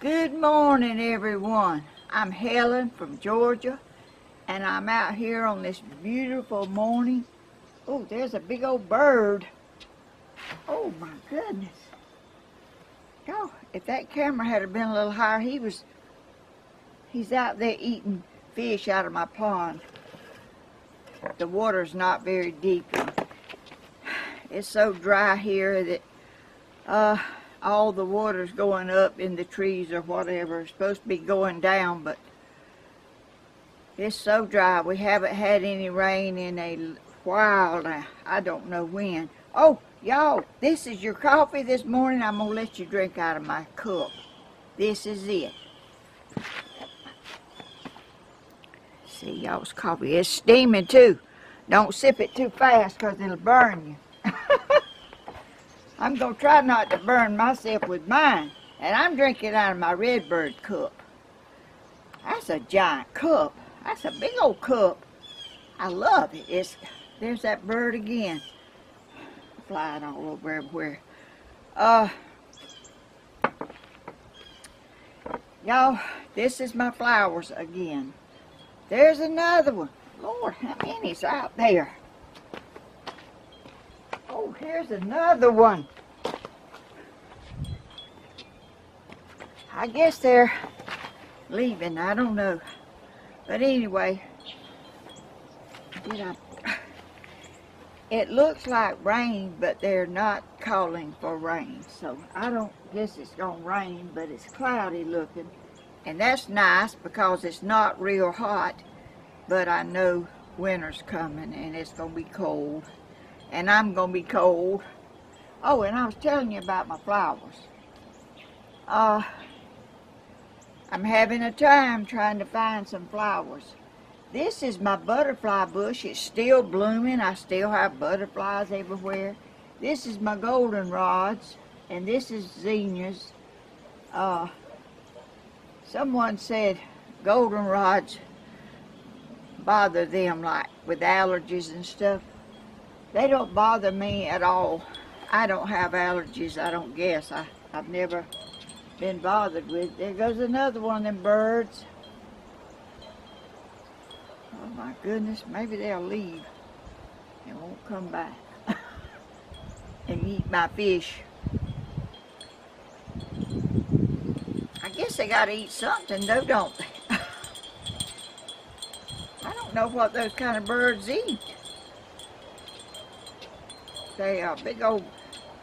Good morning, everyone. I'm Helen from Georgia, and I'm out here on this beautiful morning. Oh, there's a big old bird. Oh, my goodness. Oh, if that camera had been a little higher, he was, he's out there eating fish out of my pond. The water's not very deep. It's so dry here that uh, all the water's going up in the trees or whatever. It's supposed to be going down, but it's so dry. We haven't had any rain in a while now. I don't know when. Oh, y'all, this is your coffee this morning. I'm going to let you drink out of my cup. This is it. See, y'all's coffee. It's steaming too. Don't sip it too fast because it'll burn you. I'm going to try not to burn myself with mine. And I'm drinking out of my Redbird cup. That's a giant cup. That's a big old cup. I love it. It's There's that bird again. Flying all over everywhere. Uh, y'all, this is my flowers again. There's another one. Lord, how many's out there? Oh, here's another one. I guess they're leaving. I don't know. But anyway, I? It looks like rain, but they're not calling for rain. So I don't guess it's going to rain, but it's cloudy looking. And that's nice because it's not real hot, but I know winter's coming and it's going to be cold and I'm going to be cold. Oh, and I was telling you about my flowers. Uh, I'm having a time trying to find some flowers. This is my butterfly bush. It's still blooming. I still have butterflies everywhere. This is my goldenrods, and this is zinnias. Uh, someone said goldenrods bother them like with allergies and stuff. They don't bother me at all. I don't have allergies, I don't guess. I, I've never been bothered with. There goes another one of them birds. Oh my goodness, maybe they'll leave and won't come back and eat my fish. I guess they gotta eat something though, don't they? I don't know what those kind of birds eat. They are uh, big old,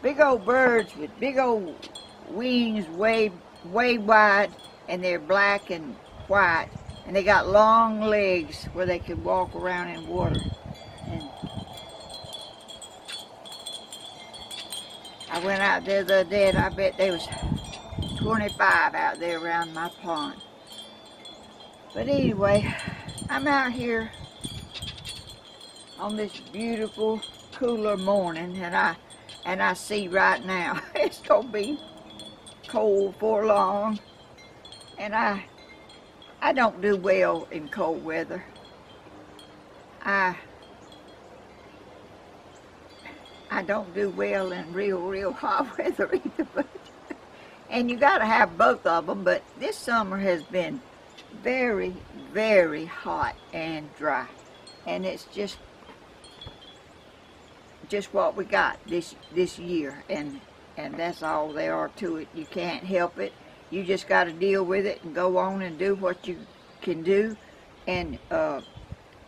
big old birds with big old wings way, way wide, and they're black and white, and they got long legs where they can walk around in water. And I went out there the other day, and I bet there was 25 out there around my pond. But anyway, I'm out here on this beautiful cooler morning and I and I see right now. It's gonna be cold for long. And I I don't do well in cold weather. I I don't do well in real real hot weather either but and you got to have both of them but this summer has been very very hot and dry. And it's just just what we got this this year and and that's all there are to it. You can't help it. You just got to deal with it and go on and do what you can do and uh,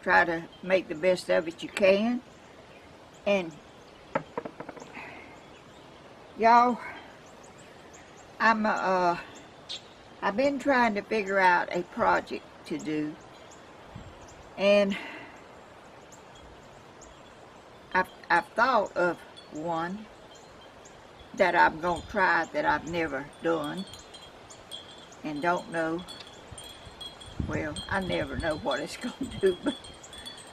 try to make the best of it you can. And y'all I'm uh I've been trying to figure out a project to do. And I've, thought of one that I'm going to try that I've never done and don't know. Well, I never know what it's going to do, but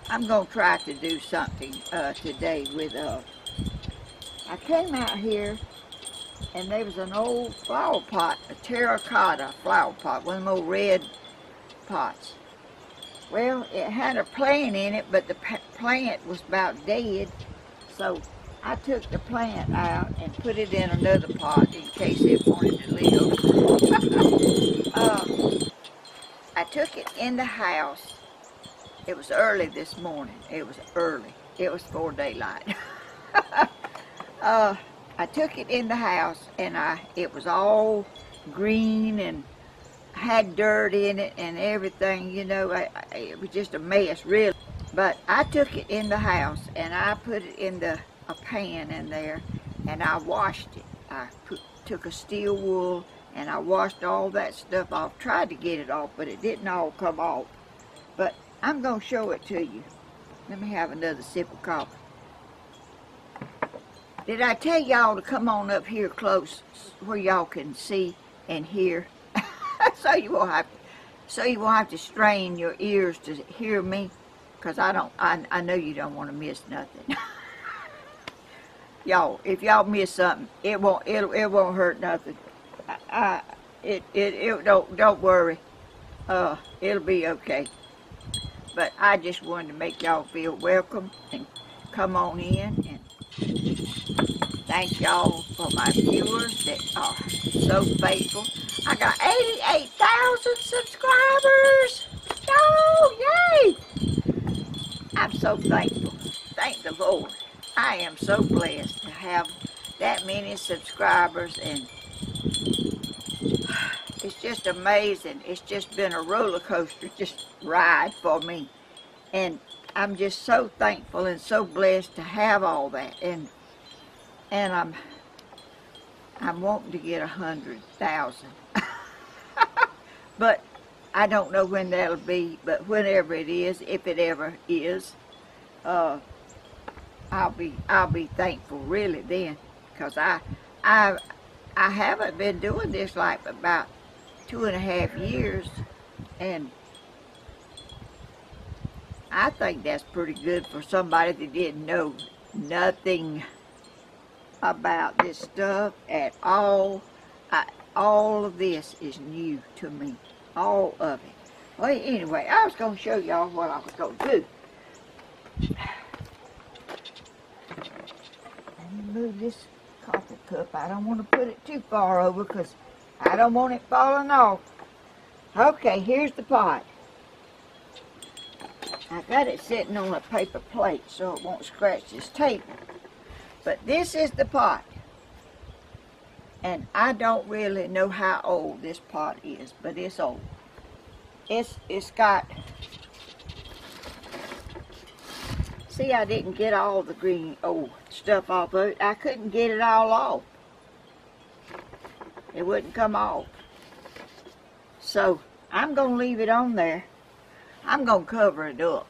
I'm going to try to do something uh, today with, uh, I came out here and there was an old flower pot, a terracotta flower pot, one of them old red pots. Well, it had a plant in it, but the plant was about dead. So I took the plant out and put it in another pot in case it wanted to live. Um, I took it in the house. It was early this morning. It was early. It was before daylight. uh, I took it in the house and I it was all green and had dirt in it and everything, you know, I, I, it was just a mess really. But I took it in the house and I put it in the a pan in there and I washed it. I put, took a steel wool and I washed all that stuff off. Tried to get it off, but it didn't all come off. But I'm going to show it to you. Let me have another sip of coffee. Did I tell y'all to come on up here close where y'all can see and hear? so you won't have to, so you won't have to strain your ears to hear me because I don't I, I know you don't want to miss nothing. y'all, if y'all miss something, it won't it it won't hurt nothing. I, I it, it it don't don't worry. Uh, it'll be okay. But I just wanted to make y'all feel welcome and come on in and thank y'all for my viewers that are so faithful. I got 88,000 subscribers. Oh, yay! I'm so thankful. Thank the Lord. I am so blessed to have that many subscribers and it's just amazing. It's just been a roller coaster just ride for me. And I'm just so thankful and so blessed to have all that. And and I'm I'm wanting to get a hundred thousand. but I don't know when that'll be, but whenever it is, if it ever is, uh, I'll be I'll be thankful really then, because I I I haven't been doing this like about two and a half years, and I think that's pretty good for somebody that didn't know nothing about this stuff at all. I, all of this is new to me. All of it. Well, anyway, I was going to show y'all what I was going to do. Let me move this coffee cup. I don't want to put it too far over because I don't want it falling off. Okay, here's the pot. I got it sitting on a paper plate so it won't scratch this table. But this is the pot. And I don't really know how old this pot is, but it's old. It's it's got See, I didn't get all the green old stuff off of it. I couldn't get it all off. It wouldn't come off. So, I'm going to leave it on there. I'm going to cover it up.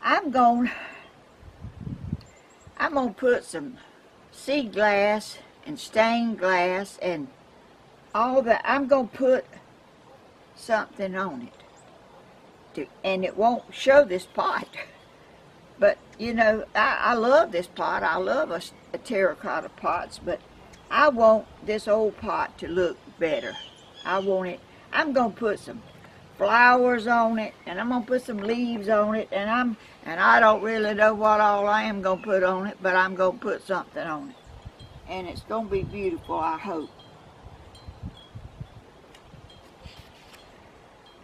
I'm going I'm to put some sea glass and stained glass and all that. I'm going to put something on it. To, and it won't show this pot. But, you know, I, I love this pot. I love a, a terracotta pots, but I want this old pot to look better. I want it, I'm going to put some flowers on it, and I'm to put some leaves on it, and I'm and I don't really know what all I am to put on it, but I'm to put something on it. And it's going to be beautiful, I hope.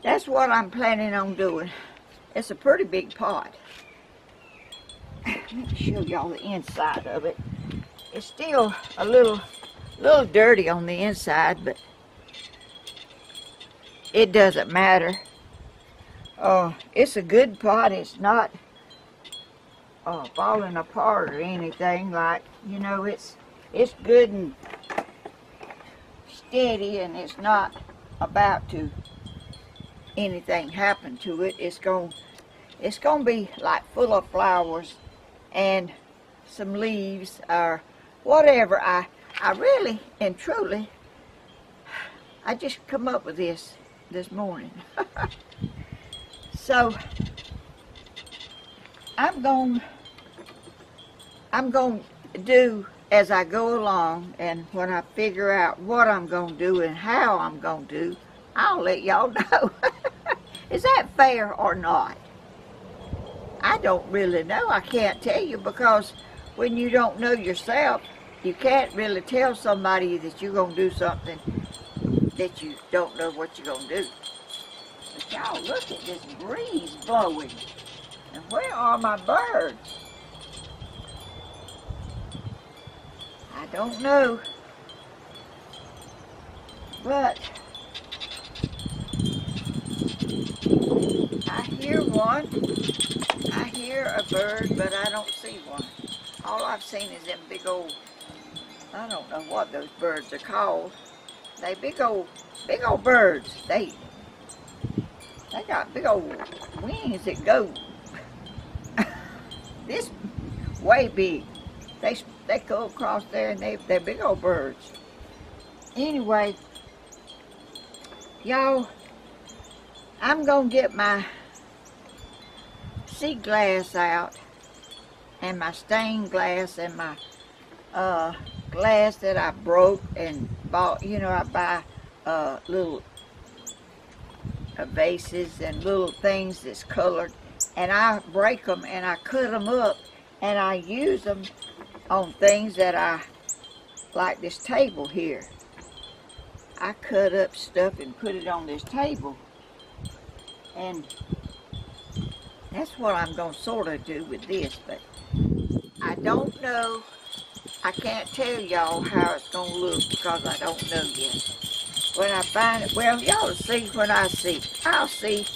That's what I'm planning on doing. It's a pretty big pot. Let me show y'all the inside of it. It's still a little, little dirty on the inside, but it doesn't matter. Oh, it's a good pot. It's not uh, falling apart or anything. Like, you know, it's it's good and steady and it's not about to anything happen to it. It's going it's going to be like full of flowers and some leaves or whatever. I I really and truly I just come up with this this morning. so I'm going I'm going to do as I go along and when I figure out what I'm going to do and how I'm going to do, I'll let y'all know. Is that fair or not? I don't really know. I can't tell you because when you don't know yourself, you can't really tell somebody that you're going to do something that you don't know what you're going to do. But y'all look at this breeze blowing. And where are my birds? Don't know. But I hear one. I hear a bird, but I don't see one. All I've seen is them big old, I don't know what those birds are called. They big old, big old birds. They, they got big old wings that go this way big. They, they go across there and they, they're big old birds. Anyway, y'all, I'm gonna get my sea glass out and my stained glass and my uh, glass that I broke and bought, you know, I buy uh, little uh, vases and little things that's colored and I break them and I cut them up and I use them on things that I, like this table here. I cut up stuff and put it on this table and that's what I'm going to sort of do with this, but I don't know. I can't tell y'all how it's going to look because I don't know yet. When I find it, well, y'all see when I see. I'll see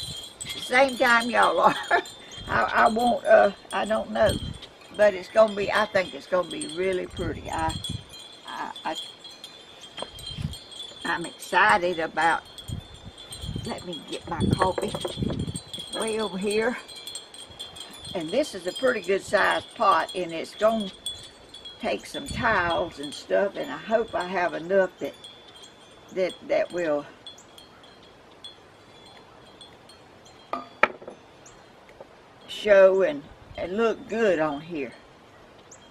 the same time y'all are. I, I won't, uh, I don't know. But it's going to be, I think it's going to be really pretty. I, I, I, I'm excited about, let me get my coffee. It's way over here. And this is a pretty good sized pot and it's going to take some tiles and stuff and I hope I have enough that, that, that will show and, and look good on here.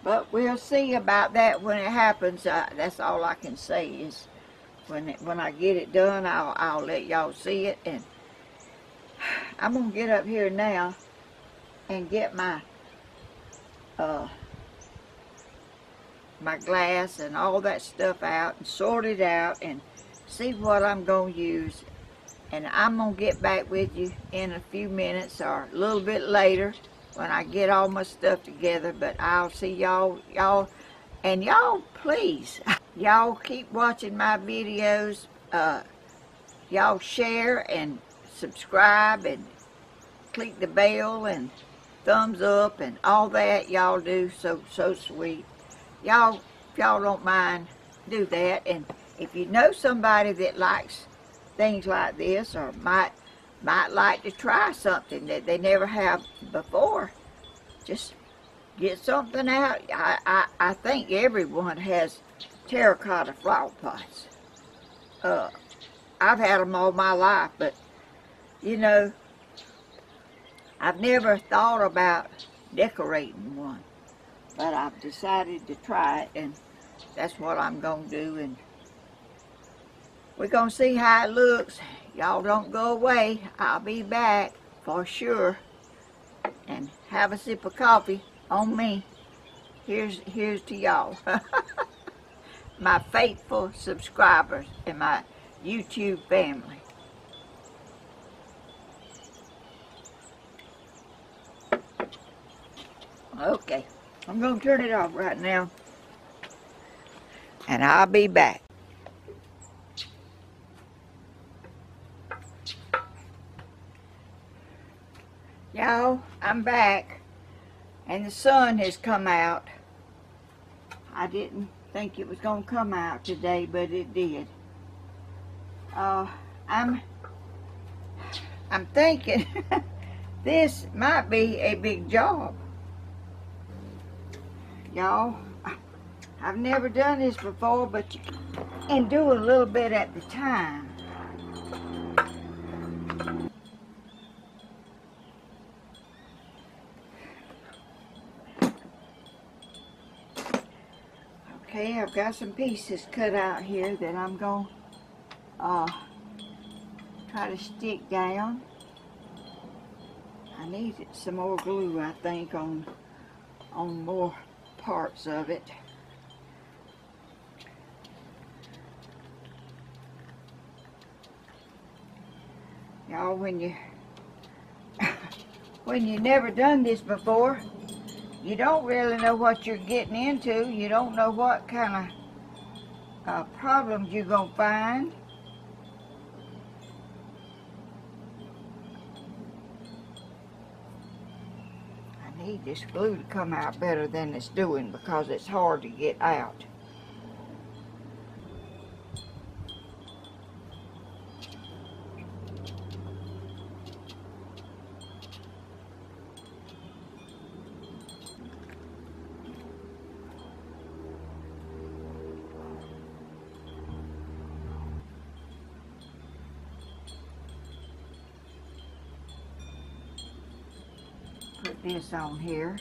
But we'll see about that when it happens. Uh, that's all I can say is when it, when I get it done, I'll, I'll let y'all see it. And I'm going to get up here now and get my uh, my glass and all that stuff out and sort it out and see what I'm going to use and I'm going to get back with you in a few minutes or a little bit later when I get all my stuff together but I'll see y'all y'all and y'all please y'all keep watching my videos uh, y'all share and subscribe and click the bell and thumbs up and all that y'all do so so sweet. Y'all if y'all don't mind do that and if you know somebody that likes things like this or might might like to try something that they never have before. Just get something out. I, I, I think everyone has terracotta flower pots. Uh, I've had them all my life, but you know, I've never thought about decorating one. But I've decided to try it, and that's what I'm going to do. And we're going to see how it looks. Y'all don't go away. I'll be back for sure. And have a sip of coffee on me. Here's, here's to y'all. my faithful subscribers and my YouTube family. Okay, I'm going to turn it off right now. And I'll be back. Y'all, I'm back. And the sun has come out. I didn't think it was going to come out today, but it did. Uh, I'm, I'm thinking this might be a big job. Y'all, I've never done this before, but can do a little bit at the time. Okay, I've got some pieces cut out here that I'm going to uh, try to stick down. I need some more glue, I think, on, on more parts of it. Y'all, when you when you never done this before, you don't really know what you're getting into. You don't know what kind of uh, problems you're gonna find. I need this glue to come out better than it's doing because it's hard to get out. Put this on here.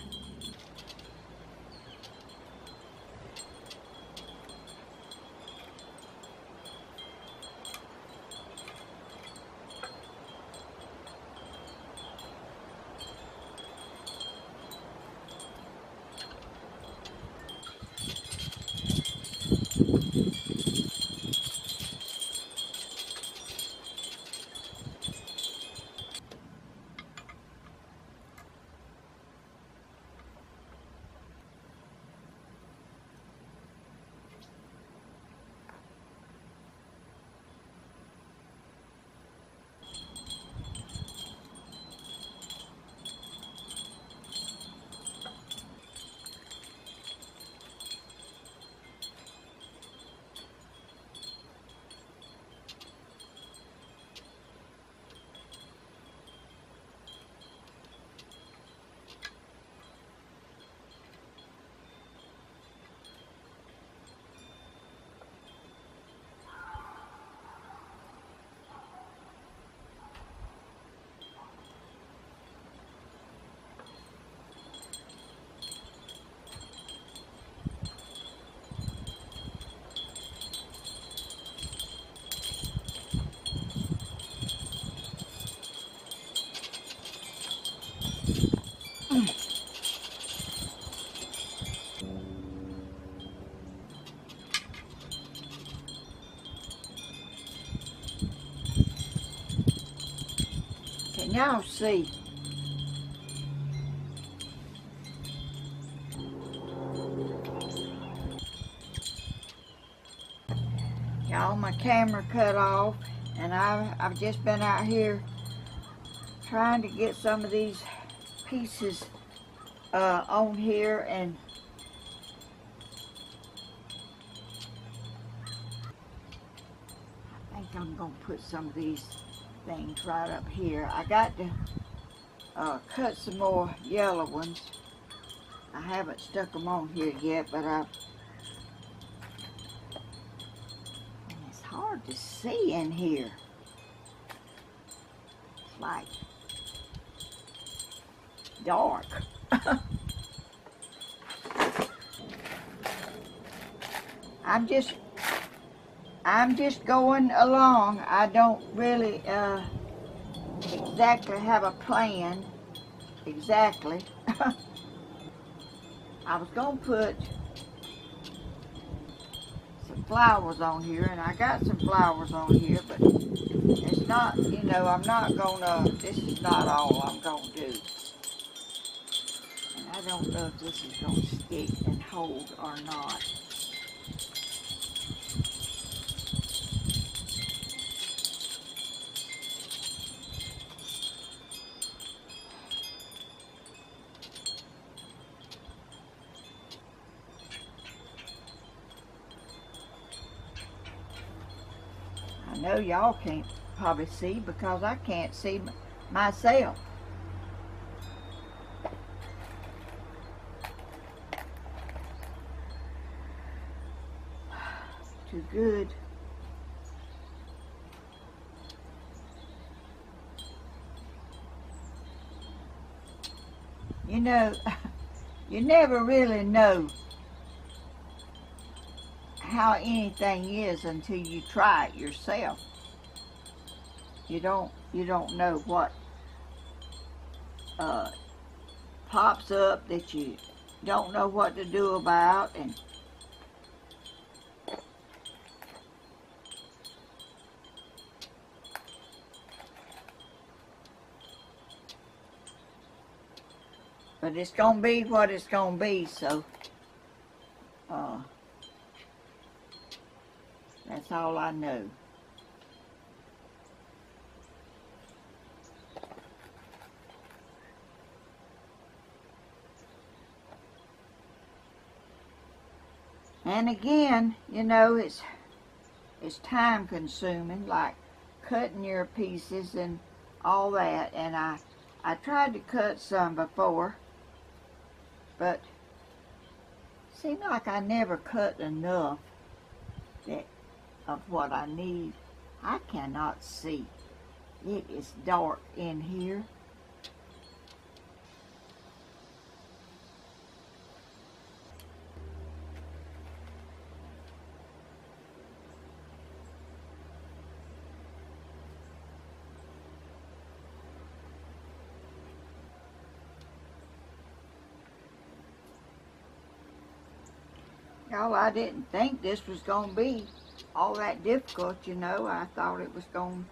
Can y'all see? Y'all, my camera cut off, and I've, I've just been out here trying to get some of these pieces uh, on here, and I think I'm gonna put some of these things right up here. I got to uh, cut some more yellow ones. I haven't stuck them on here yet, but I. And it's hard to see in here. It's like dark. I'm just I'm just going along. I don't really uh, exactly have a plan. Exactly. I was going to put some flowers on here, and I got some flowers on here, but it's not, you know, I'm not going to, this is not all I'm going to do. And I don't know if this is going to stick and hold or not. I know y'all can't probably see because I can't see myself. Too good. You know, you never really know how anything is until you try it yourself. You don't you don't know what uh, pops up that you don't know what to do about and But it's going to be what it's going to be, so... Uh, that's all I know. And again, you know, it's it's time consuming, like cutting your pieces and all that. And I I tried to cut some before, but seemed like I never cut enough that of what I need. I cannot see. It is dark in here. Y'all, I didn't think this was going to be all that difficult, you know. I thought it was going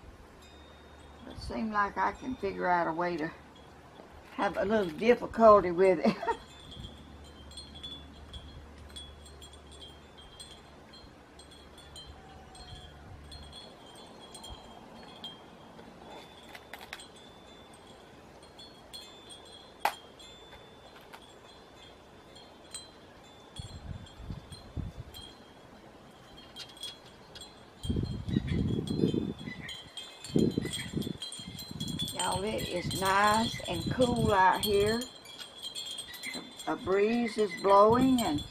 to... It seemed like I can figure out a way to have a little difficulty with it. Y'all, it is nice and cool out here. A breeze is blowing and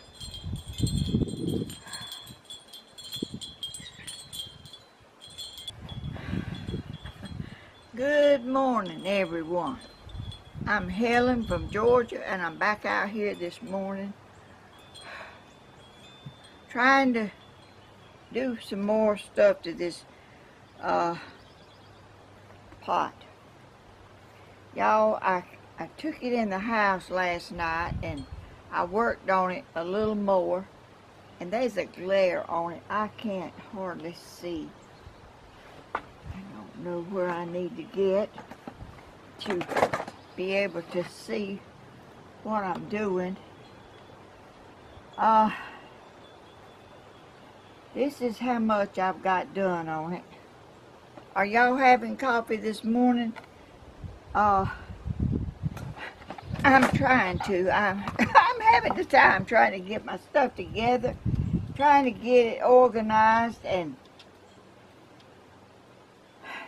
Good morning, everyone. I'm Helen from Georgia, and I'm back out here this morning trying to do some more stuff to this uh, pot. Y'all, I, I took it in the house last night and I worked on it a little more and there's a glare on it. I can't hardly see. I don't know where I need to get to be able to see what I'm doing. Uh, this is how much I've got done on it. Are y'all having coffee this morning? Uh, I'm trying to. I'm, I'm having the time trying to get my stuff together, trying to get it organized and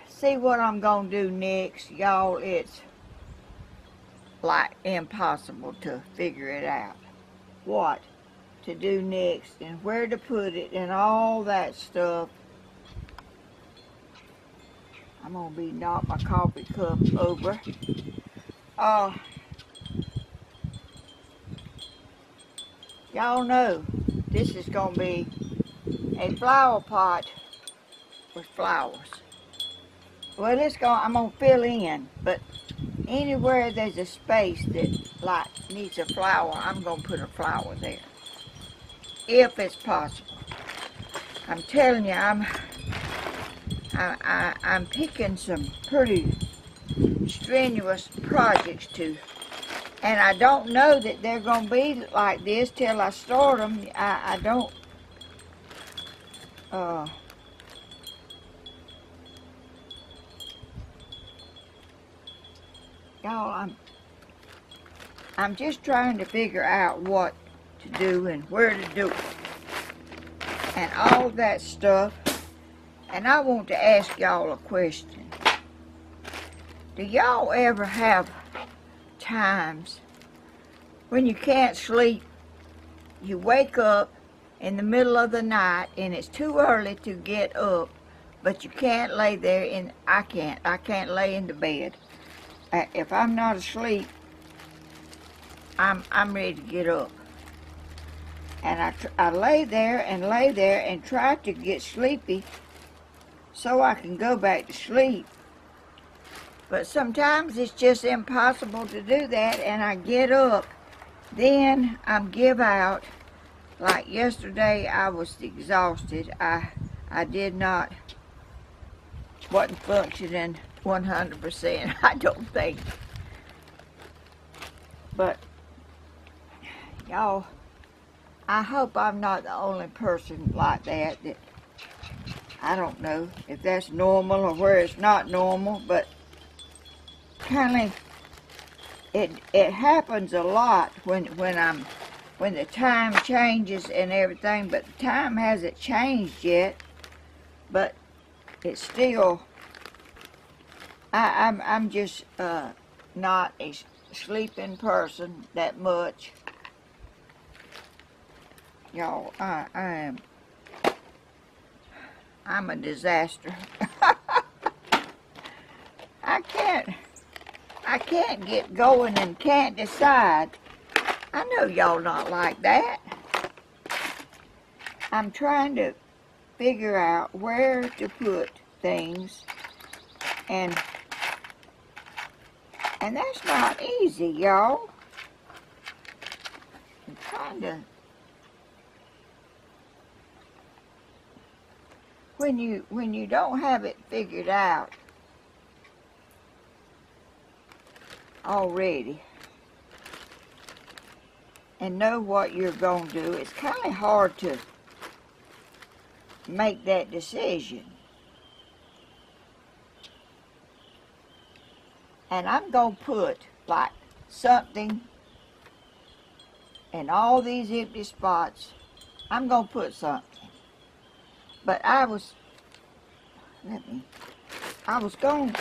see what I'm going to do next. Y'all, it's like impossible to figure it out. What to do next and where to put it and all that stuff. I'm gonna be knock my coffee cup over. Uh, y'all know this is gonna be a flower pot with flowers. Well, it's going I'm gonna fill in, but anywhere there's a space that like needs a flower, I'm gonna put a flower there, if it's possible. I'm telling you, I'm I, I, I'm picking some pretty strenuous projects to. And I don't know that they're going to be like this till I start them. I, I don't, uh, y'all, I'm, I'm just trying to figure out what to do and where to do it. And all that stuff. And I want to ask y'all a question. Do y'all ever have times when you can't sleep, you wake up in the middle of the night and it's too early to get up, but you can't lay there and I can't. I can't lay in the bed. If I'm not asleep, I'm, I'm ready to get up. And I, I lay there and lay there and try to get sleepy so I can go back to sleep. But sometimes it's just impossible to do that and I get up. Then I'm give out. Like yesterday I was exhausted. I I did not wasn't functioning 100%, I don't think. But Y'all, I hope I'm not the only person like that. That I don't know if that's normal or where it's not normal, but kind of it it happens a lot when when I'm when the time changes and everything. But the time hasn't changed yet. But it's still. I, I'm I'm just uh, not a sleeping person that much. Y'all, I, I am, I'm a disaster. I can't, I can't get going and can't decide. I know y'all not like that. I'm trying to figure out where to put things and and that's not easy, y'all. I'm trying to when you when you don't have it figured out already and know what you're going to do, it's kind of hard to make that decision. And I'm going to put like something in all these empty spots. I'm going to put something. But I was, let me, I was going,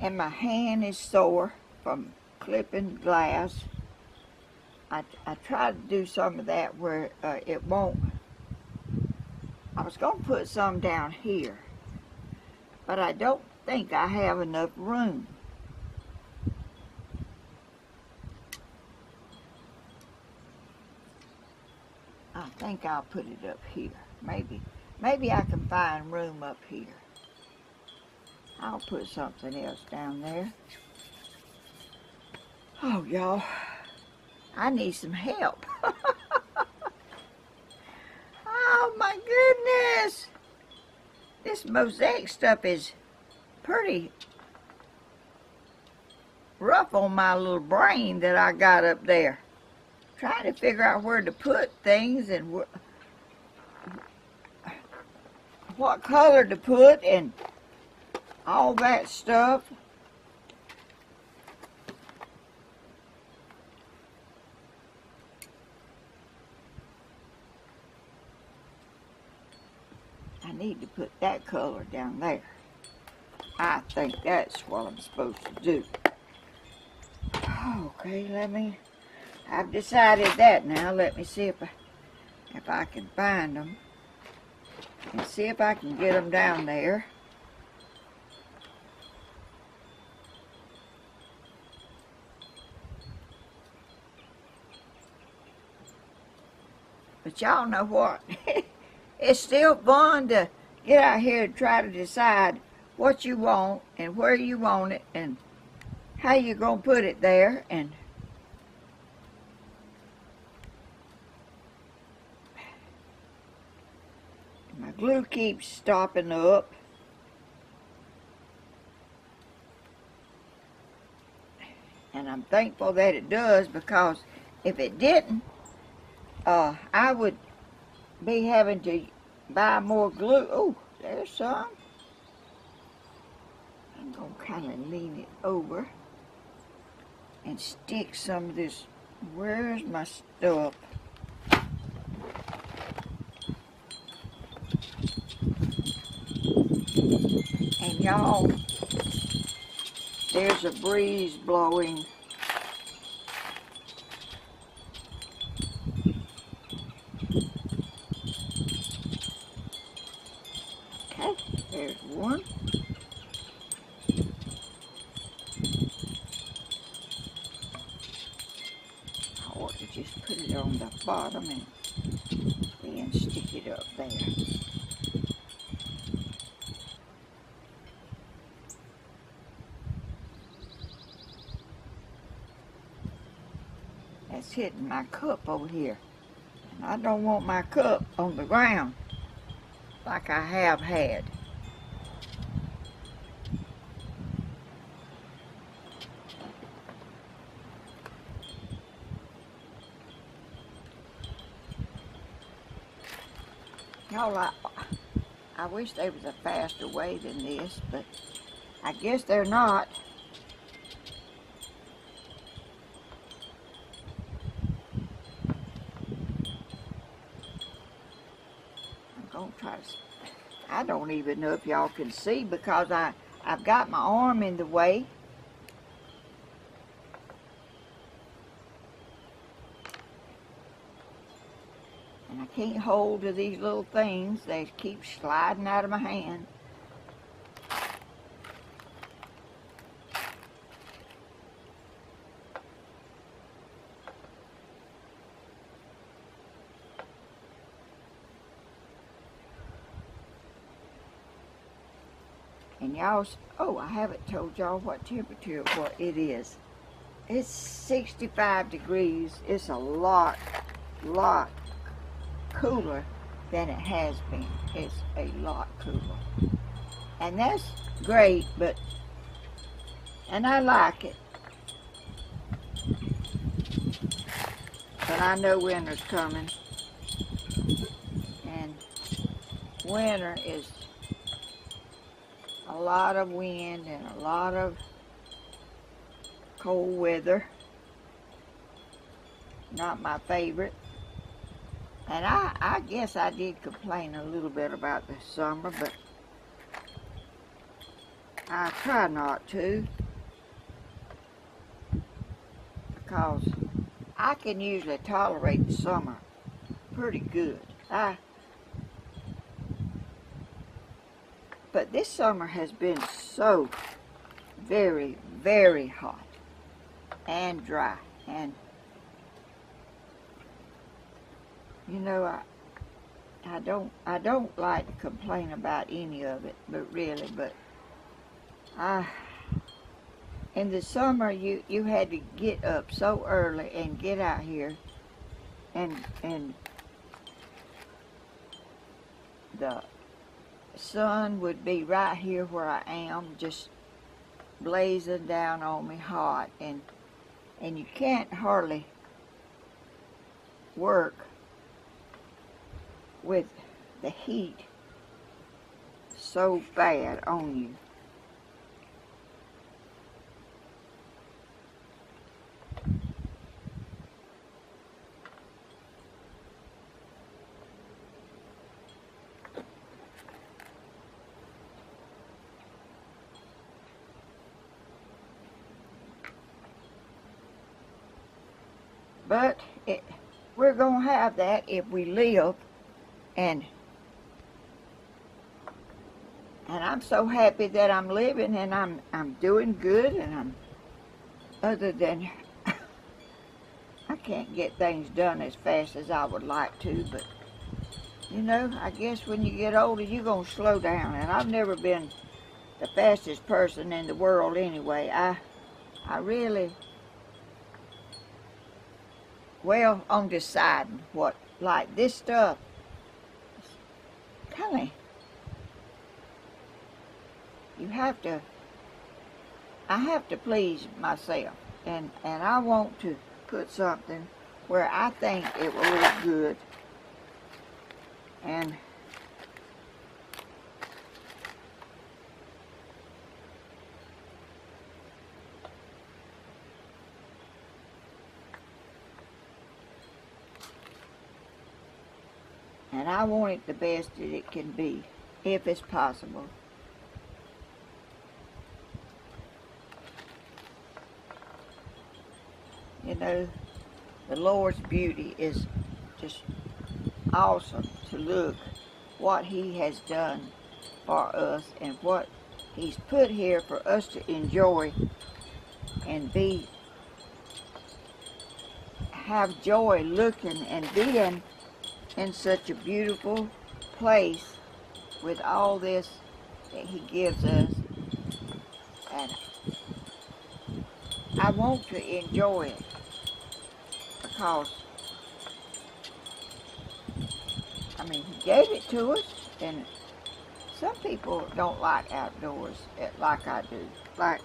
and my hand is sore from clipping glass. I, I try to do some of that where uh, it won't I was going to put some down here, but I don't think I have enough room. I think I'll put it up here. Maybe, maybe I can find room up here. I'll put something else down there. Oh, y'all, I need some help. Oh my goodness! This mosaic stuff is pretty rough on my little brain that I got up there. Trying to figure out where to put things and wh what color to put and all that stuff. Need to put that color down there. I think that's what I'm supposed to do. Okay, let me, I've decided that now. Let me see if I, if I can find them. And see if I can get them down there. But y'all know what? it's still fun to get out here and try to decide what you want and where you want it and how you're going to put it there and my glue keeps stopping up. And I'm thankful that it does because if it didn't uh, I would be having to buy more glue. Oh, there's some. I'm going to kind of lean it over and stick some of this. Where's my stuff? And y'all, there's a breeze blowing bottom and then stick it up there. that's hitting my cup over here. And I don't want my cup on the ground like I have had. Y'all, I, I wish there was a faster way than this, but I guess they're not. I'm gonna try to. I don't even know if y'all can see because I I've got my arm in the way. And I can't hold to these little things. They keep sliding out of my hand. Y'all, oh, I haven't told y'all what temperature it is. It's 65 degrees. It's a lot, lot cooler than it has been. It's a lot cooler. And that's great, but, and I like it. But I know winter's coming. And winter is a lot of wind and a lot of cold weather. Not my favorite. And I, I guess I did complain a little bit about the summer, but I try not to. Because I can usually tolerate the summer pretty good. I But this summer has been so very, very hot and dry. And, you know, I, I don't, I don't like to complain about any of it, but really, but I, in the summer, you, you had to get up so early and get out here and, and the sun would be right here where I am, just blazing down on me hot, and and you can't hardly work with the heat so bad on you. But it, we're going to have that if we live. And and I'm so happy that I'm living and I'm I'm doing good and I'm other than I can't get things done as fast as I would like to, but you know, I guess when you get older you're gonna slow down and I've never been the fastest person in the world anyway. I I really well on deciding what, like this stuff, kind of, you have to, I have to please myself, and, and I want to put something where I think it will look good, and And I want it the best that it can be, if it's possible. You know, the Lord's beauty is just awesome to look what He has done for us and what He's put here for us to enjoy and be have joy looking and being in such a beautiful place with all this that he gives us. And I want to enjoy it. because I mean he gave it to us and some people don't like outdoors eh, like I do. Like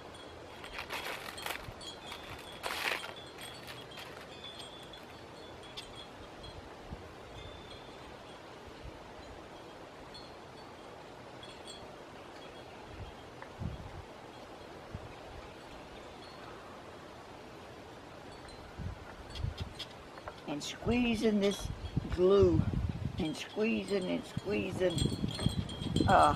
squeezing this glue and squeezing and squeezing uh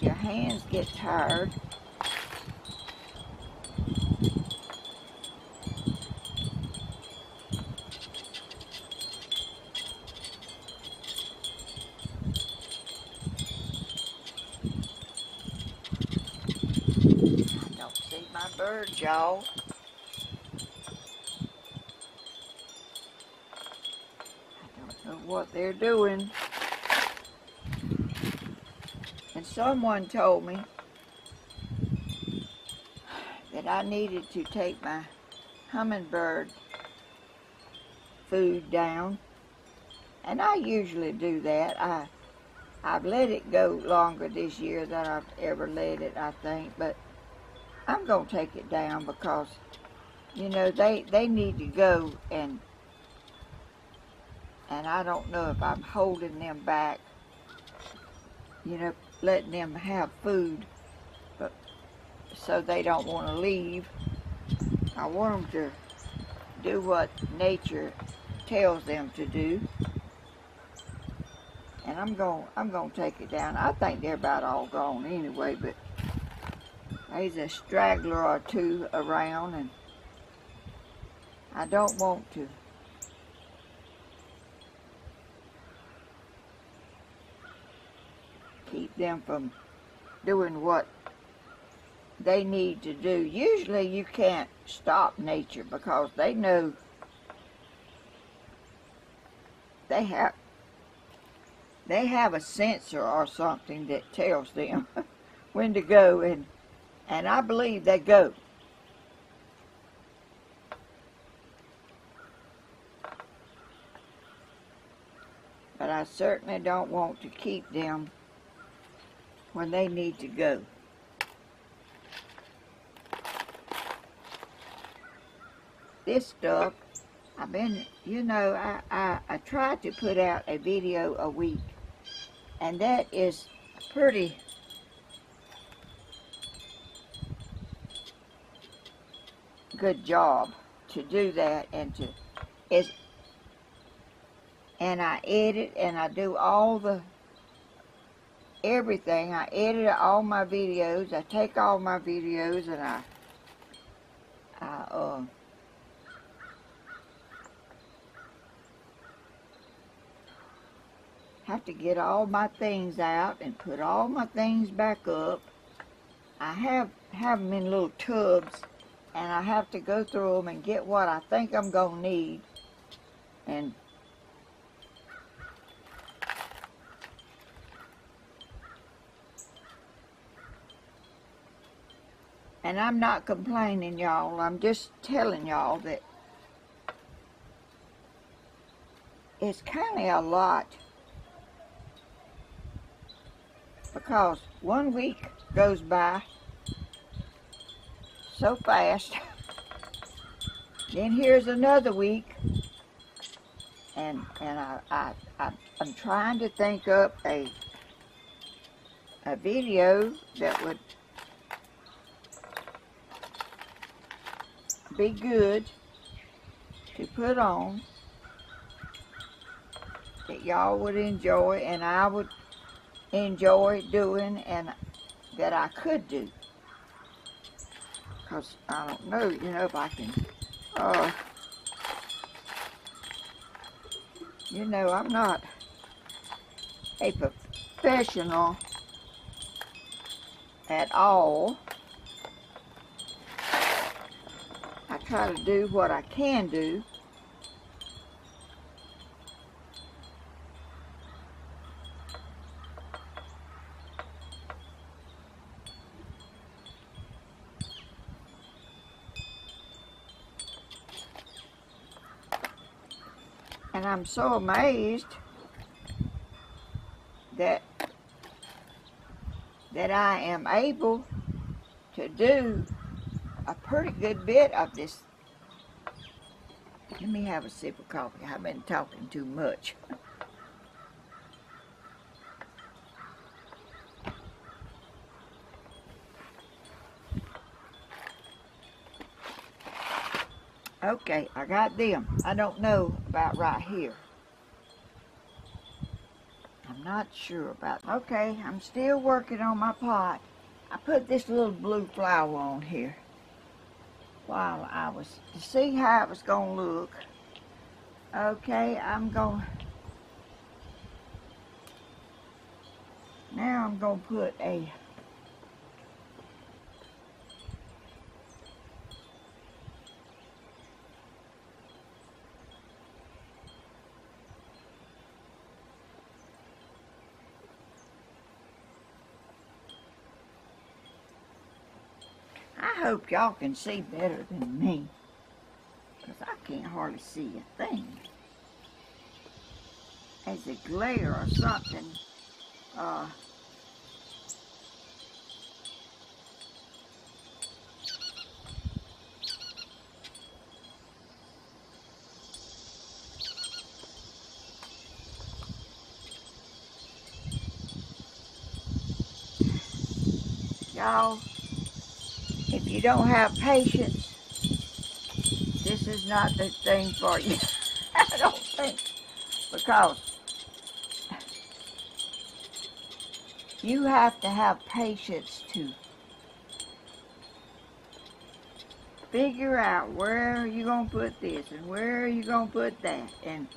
your hands get tired I don't see my bird, y'all. I don't know what they're doing. And someone told me that I needed to take my hummingbird food down. And I usually do that. I I've let it go longer this year than I've ever let it, I think, but I'm gonna take it down because you know they they need to go and and I don't know if I'm holding them back you know letting them have food but so they don't want to leave. I want them to do what nature tells them to do. And I'm going I'm going to take it down. I think they're about all gone anyway but there's a straggler or two around and I don't want to keep them from doing what they need to do. Usually you can't stop nature because they know they have they have a sensor or something that tells them when to go and and I believe they go. But I certainly don't want to keep them when they need to go. This stuff, I've been, you know, I, I, I try to put out a video a week. And that is pretty good job to do that and to is and I edit and I do all the everything. I edit all my videos. I take all my videos and I I uh have to get all my things out and put all my things back up. I have have them in little tubs and I have to go through them and get what I think I'm going to need. And And I'm not complaining, y'all. I'm just telling y'all that it's kind of a lot because one week goes by so fast. then here's another week, and and I, I, I I'm trying to think up a a video that would be good to put on that y'all would enjoy and I would enjoy doing and that I could do because I don't know, you know, if I can, uh, you know, I'm not a professional at all. I try to do what I can do. I'm so amazed that that I am able to do a pretty good bit of this. Let me have a sip of coffee. I've been talking too much. Okay, I got them. I don't know about right here. I'm not sure about Okay, I'm still working on my pot. I put this little blue flower on here while I was to see how it was going to look. Okay, I'm going now I'm going to put a I hope y'all can see better than me. Because I can't hardly see a thing. As a glare or something. Uh, y'all you don't have patience, this is not the thing for you. I don't think. Because you have to have patience to figure out where you're going to put this and where you're going to put that. And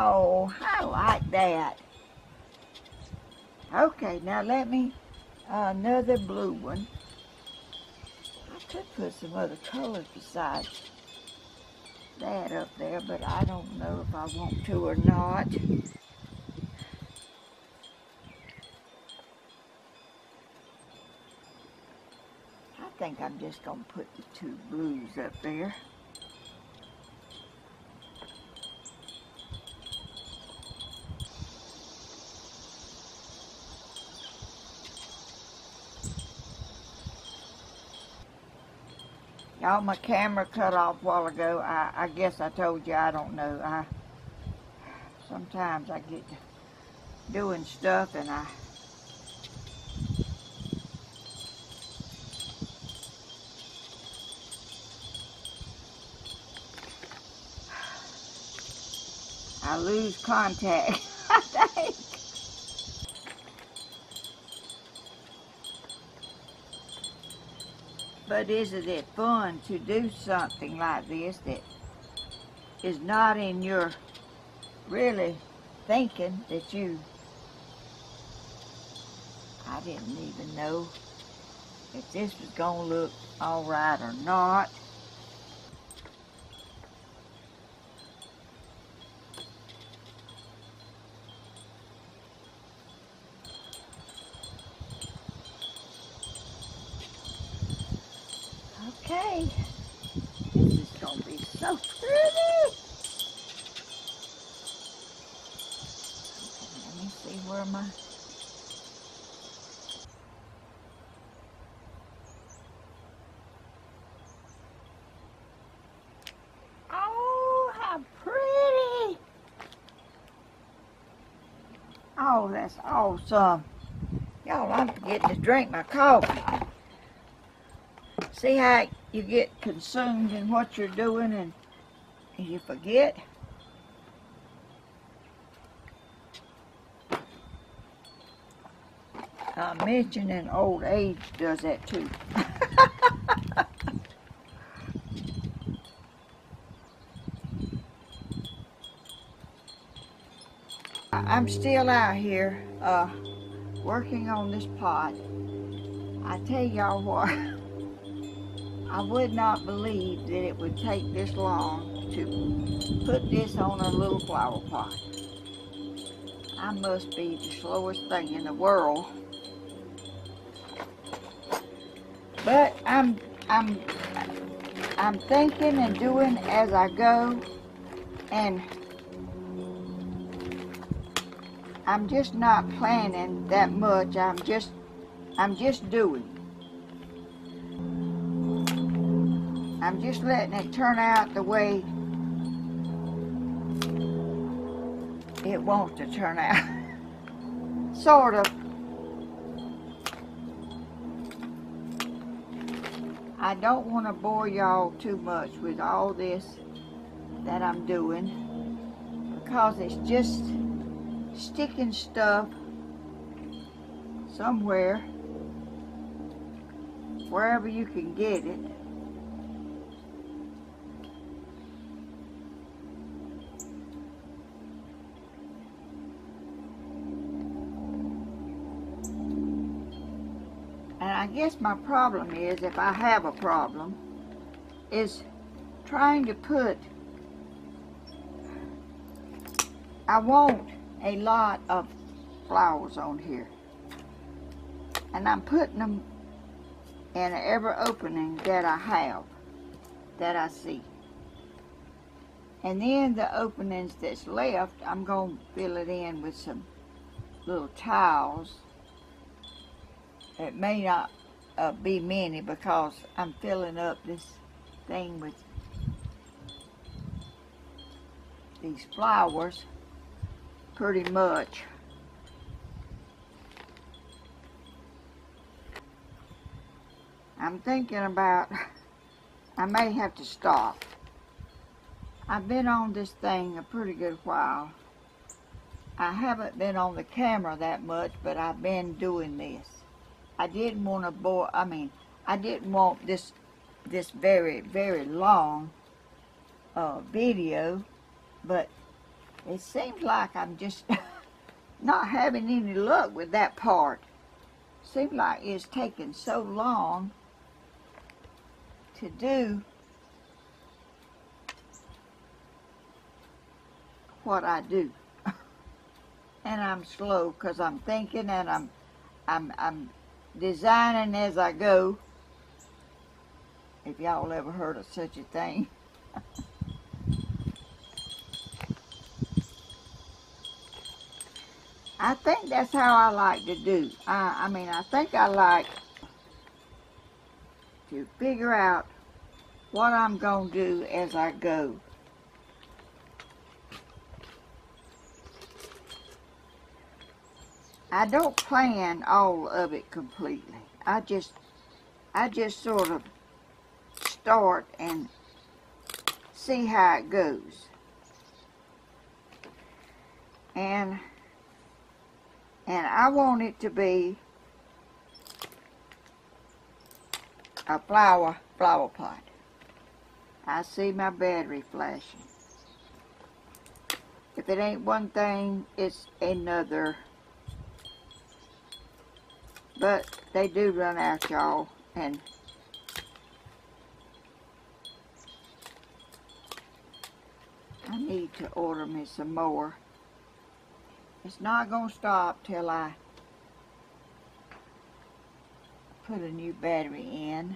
Oh, I like that. Okay, now let me, uh, another blue one. I could put some other colors besides that up there, but I don't know if I want to or not. I think I'm just going to put the two blues up there. Y'all, my camera cut off a while ago. I, I guess I told you, I don't know. I Sometimes I get doing stuff and I I lose contact, I think. But isn't it fun to do something like this that is not in your really thinking that you, I didn't even know if this was going to look all right or not. Okay. This is going to be so pretty. Okay, let me see where my... Oh, how pretty. Oh, that's awesome. Y'all, I'm forgetting to drink my coffee. See how you get consumed in what you're doing and you forget? Uh, mentioning old age does that too. I'm still out here uh, working on this pot. I tell y'all what. I would not believe that it would take this long to put this on a little flower pot. I must be the slowest thing in the world. But I'm I'm I'm thinking and doing as I go and I'm just not planning that much. I'm just I'm just doing. I'm just letting it turn out the way it wants to turn out. sort of. I don't want to bore y'all too much with all this that I'm doing because it's just sticking stuff somewhere wherever you can get it. And I guess my problem is, if I have a problem, is trying to put, I want a lot of flowers on here. And I'm putting them in every opening that I have, that I see. And then the openings that's left, I'm going to fill it in with some little tiles it may not uh, be many because I'm filling up this thing with these flowers pretty much. I'm thinking about, I may have to stop. I've been on this thing a pretty good while. I haven't been on the camera that much, but I've been doing this. I didn't want to bore, I mean, I didn't want this, this very, very long uh, video, but it seems like I'm just not having any luck with that part. Seems like it's taking so long to do what I do. and I'm slow because I'm thinking and I'm I'm I'm designing as I go. If y'all ever heard of such a thing. I think that's how I like to do. I, I mean, I think I like to figure out what I'm going to do as I go. I don't plan all of it completely. I just, I just sort of start and see how it goes. And, and I want it to be a flower, flower pot. I see my battery flashing. If it ain't one thing, it's another but they do run out, y'all. And I need to order me some more. It's not going to stop till I put a new battery in.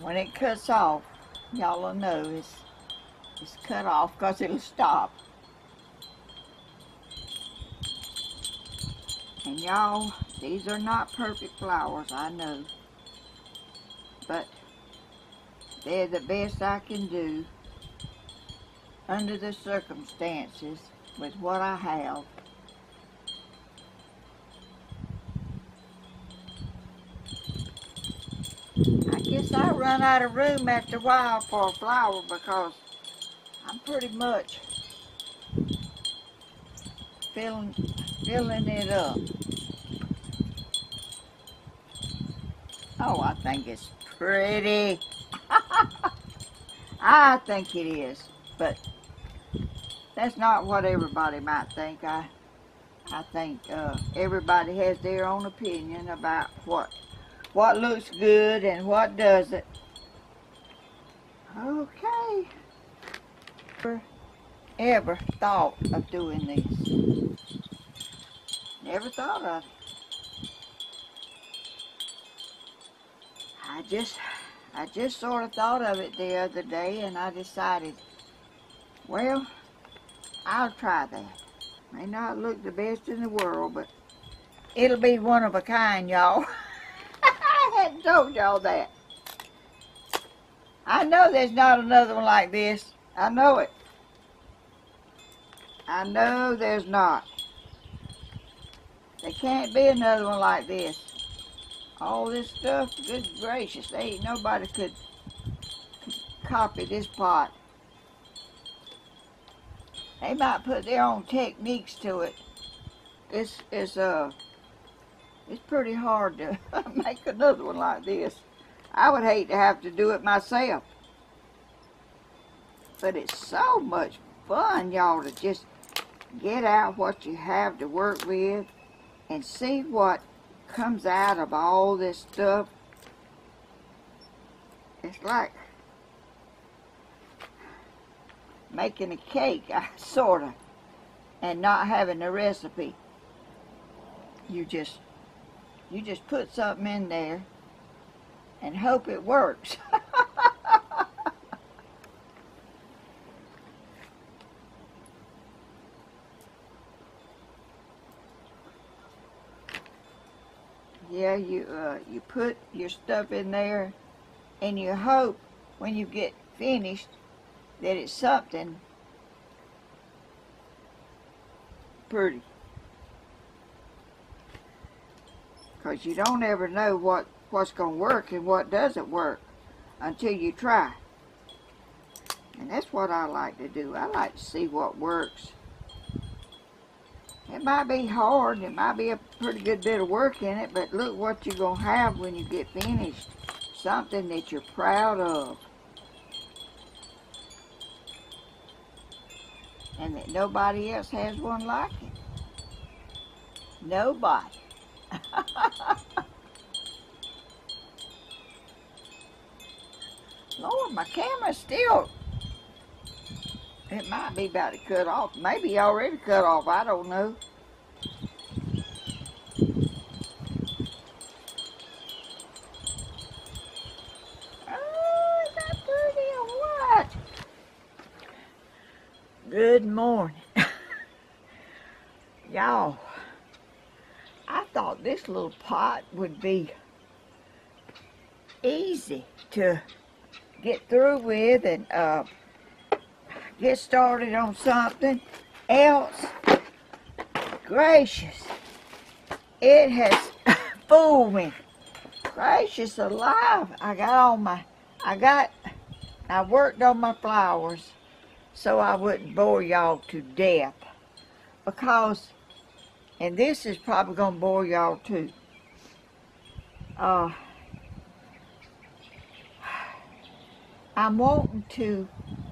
when it cuts off, y'all will know it's, it's cut off because it'll stop. And y'all, these are not perfect flowers, I know. But they're the best I can do under the circumstances with what I have. I guess I run out of room after a while for a flower because I'm pretty much filling, filling it up. Oh, I think it's pretty. I think it is, but that's not what everybody might think. I I think uh, everybody has their own opinion about what what looks good and what doesn't. Okay. Never, ever thought of doing this. Never thought of it. I just, I just sort of thought of it the other day and I decided, well, I'll try that. May not look the best in the world, but it'll be one of a kind, y'all. I hadn't told y'all that. I know there's not another one like this. I know it. I know there's not. There can't be another one like this. All this stuff, good gracious, they ain't nobody could copy this pot. They might put their own techniques to it. It's, it's, uh, it's pretty hard to make another one like this. I would hate to have to do it myself. But it's so much fun, y'all, to just get out what you have to work with and see what comes out of all this stuff. It's like making a cake, sort of, and not having a recipe. You just, you just put something in there and hope it works. yeah, you uh, you put your stuff in there, and you hope when you get finished that it's something pretty. Because you don't ever know what, what's going to work and what doesn't work until you try. And that's what I like to do. I like to see what works. It might be hard, it might be a pretty good bit of work in it, but look what you're going to have when you get finished. Something that you're proud of. and that nobody else has one like it. Nobody. Lord, my camera's still, it might be about to cut off. Maybe already cut off, I don't know. Oh, is that pretty or what? Good morning. Y'all, I thought this little pot would be easy to get through with and uh, get started on something else. Gracious, it has fooled me. Gracious alive, I got all my, I got, I worked on my flowers so I wouldn't bore y'all to death. Because, and this is probably going to bore y'all too. Uh, I'm wanting to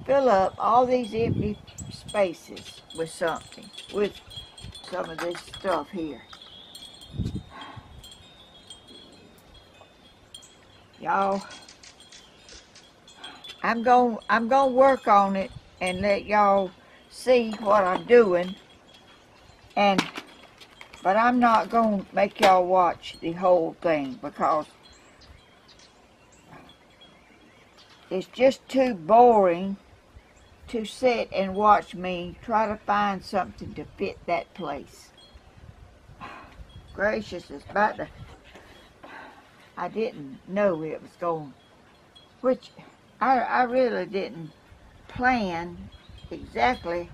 fill up all these empty spaces with something, with some of this stuff here. Y'all, I'm going I'm going to work on it and let y'all see what I'm doing. And, but I'm not going to make y'all watch the whole thing because it's just too boring to sit and watch me try to find something to fit that place. Gracious, it's about to, I didn't know it was going, which I, I really didn't plan exactly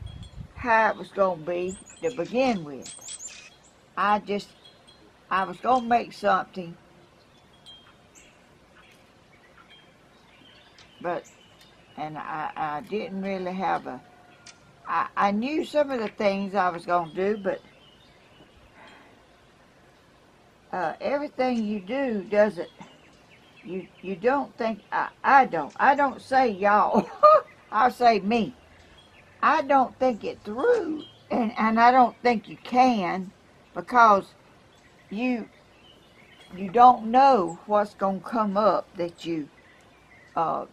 how it was going to be to begin with. I just, I was going to make something, but, and I, I didn't really have a, I, I knew some of the things I was going to do, but uh, everything you do doesn't, you, you don't think, I, I don't, I don't say y'all. I'll say me. I don't think it through, and, and I don't think you can because you you don't know what's going to come up that you uh,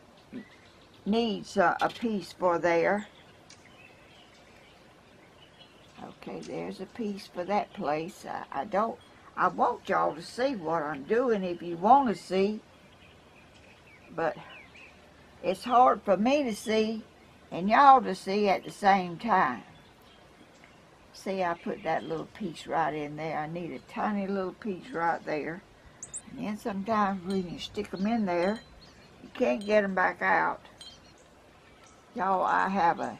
needs a, a piece for there. Okay, there's a piece for that place. I, I don't, I want y'all to see what I'm doing if you want to see. But it's hard for me to see and y'all to see at the same time. See, I put that little piece right in there. I need a tiny little piece right there. And then sometimes when you stick them in there, you can't get them back out. Y'all, I have a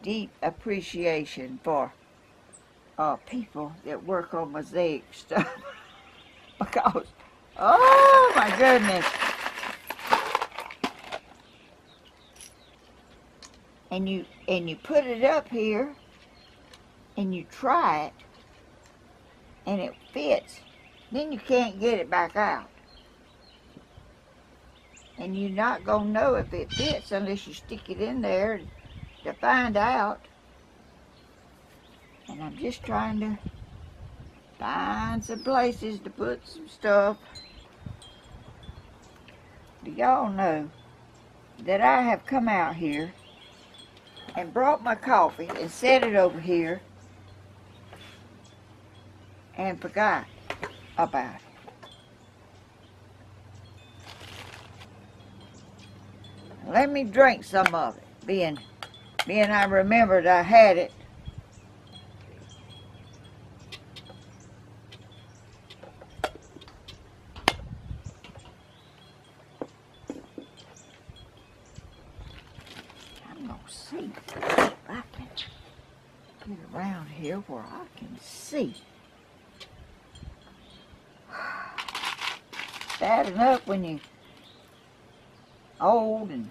deep appreciation for uh, people that work on mosaic stuff. because, oh my goodness. And you, and you put it up here, and you try it, and it fits, then you can't get it back out. And you're not going to know if it fits unless you stick it in there to find out. And I'm just trying to find some places to put some stuff. Do y'all know that I have come out here and brought my coffee and set it over here and forgot about it. Let me drink some of it, being, being I remembered I had it. I'm gonna see if I can get around here where I can see. Bad enough when you old and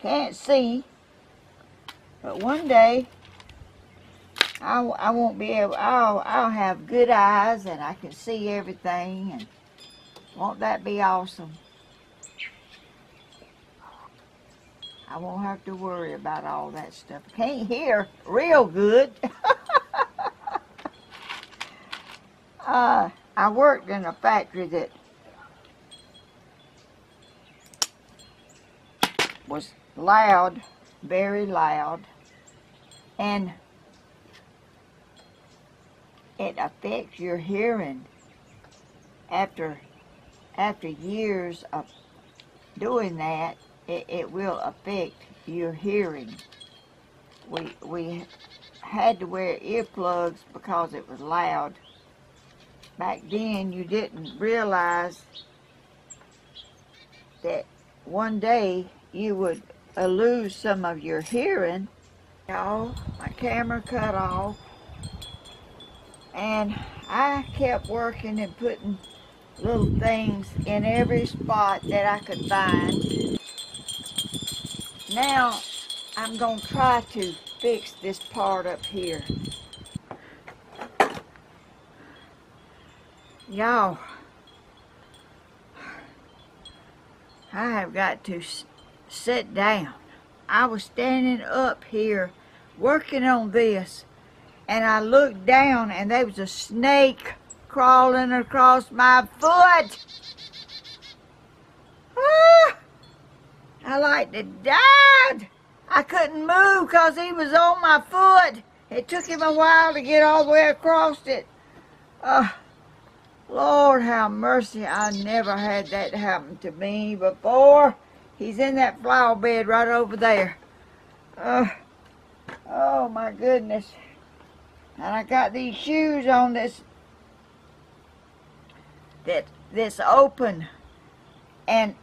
can't see. But one day, I, I won't be able, I'll, I'll have good eyes and I can see everything and won't that be awesome? I won't have to worry about all that stuff. Can't hear real good. uh, I worked in a factory that was loud, very loud, and it affects your hearing after after years of doing that it, it will affect your hearing. We we had to wear earplugs because it was loud. Back then you didn't realize that one day you would lose some of your hearing. Y'all, my camera cut off. And I kept working and putting little things in every spot that I could find. Now, I'm going to try to fix this part up here. Y'all, I have got to sit down. I was standing up here working on this and I looked down and there was a snake crawling across my foot. Ah, I like to die. I couldn't move because he was on my foot. It took him a while to get all the way across it. Uh, Lord have mercy, I never had that happen to me before. He's in that flower bed right over there. Uh, oh my goodness. And I got these shoes on this that this open. And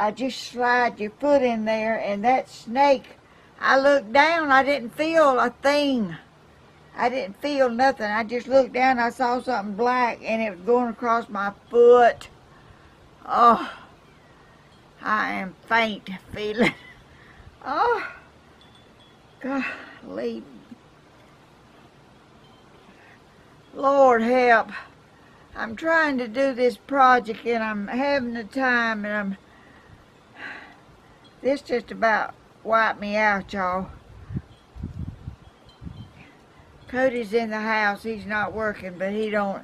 I just slide your foot in there and that snake I looked down I didn't feel a thing. I didn't feel nothing. I just looked down I saw something black and it was going across my foot. Oh I am faint feeling. Oh, golly. Lord help. I'm trying to do this project and I'm having the time and I'm, this just about wipe me out, y'all. Cody's in the house. He's not working, but he don't.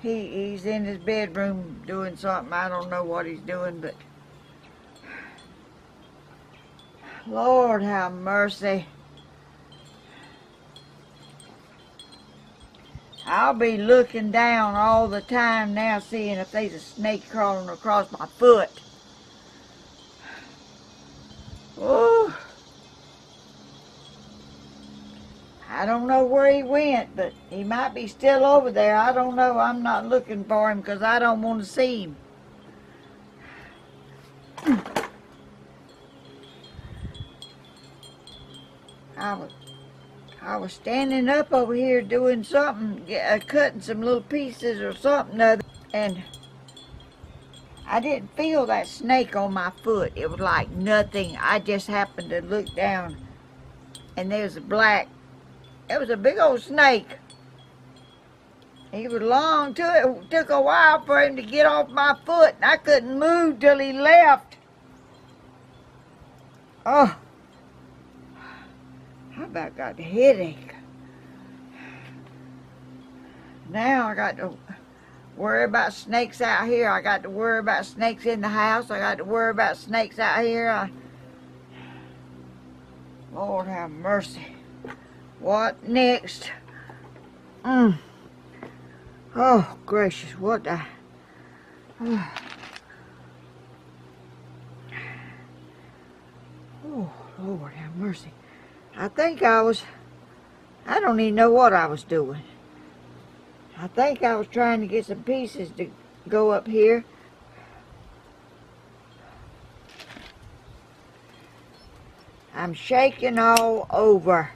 He he's in his bedroom doing something. I don't know what he's doing, but Lord have mercy. I'll be looking down all the time now, seeing if there's a snake crawling across my foot. Oh. I don't know where he went, but he might be still over there. I don't know. I'm not looking for him because I don't want to see him. I was, I was standing up over here doing something, uh, cutting some little pieces or something other, and I didn't feel that snake on my foot. It was like nothing. I just happened to look down, and there's a black it was a big old snake. He was long too. It took a while for him to get off my foot, and I couldn't move till he left. Oh, I about got a headache. Now I got to worry about snakes out here. I got to worry about snakes in the house. I got to worry about snakes out here. I... Lord have mercy. What next? Mm. Oh, gracious, what the... Oh. oh, Lord have mercy. I think I was... I don't even know what I was doing. I think I was trying to get some pieces to go up here. I'm shaking all over.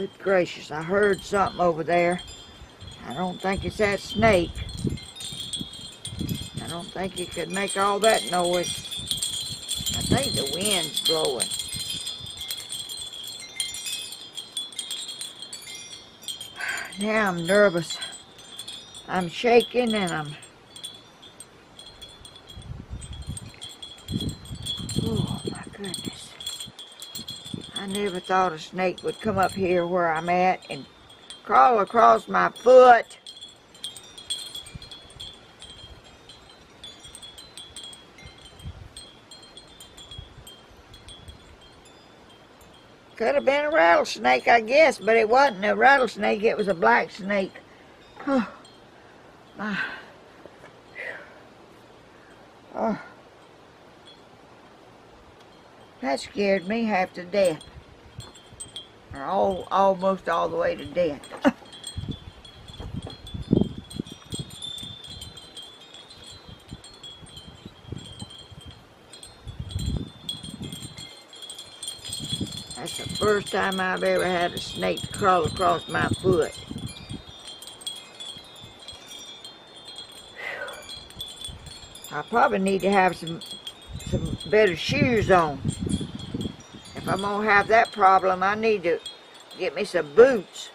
Good gracious, I heard something over there. I don't think it's that snake. I don't think it could make all that noise. I think the wind's blowing. Now I'm nervous. I'm shaking and I'm never thought a snake would come up here where I'm at and crawl across my foot. Could have been a rattlesnake, I guess, but it wasn't a rattlesnake. It was a black snake. Oh, my. Oh. That scared me half to death all, almost all the way to death. That's the first time I've ever had a snake crawl across my foot. I probably need to have some some better shoes on. I'm going to have that problem, I need to get me some boots.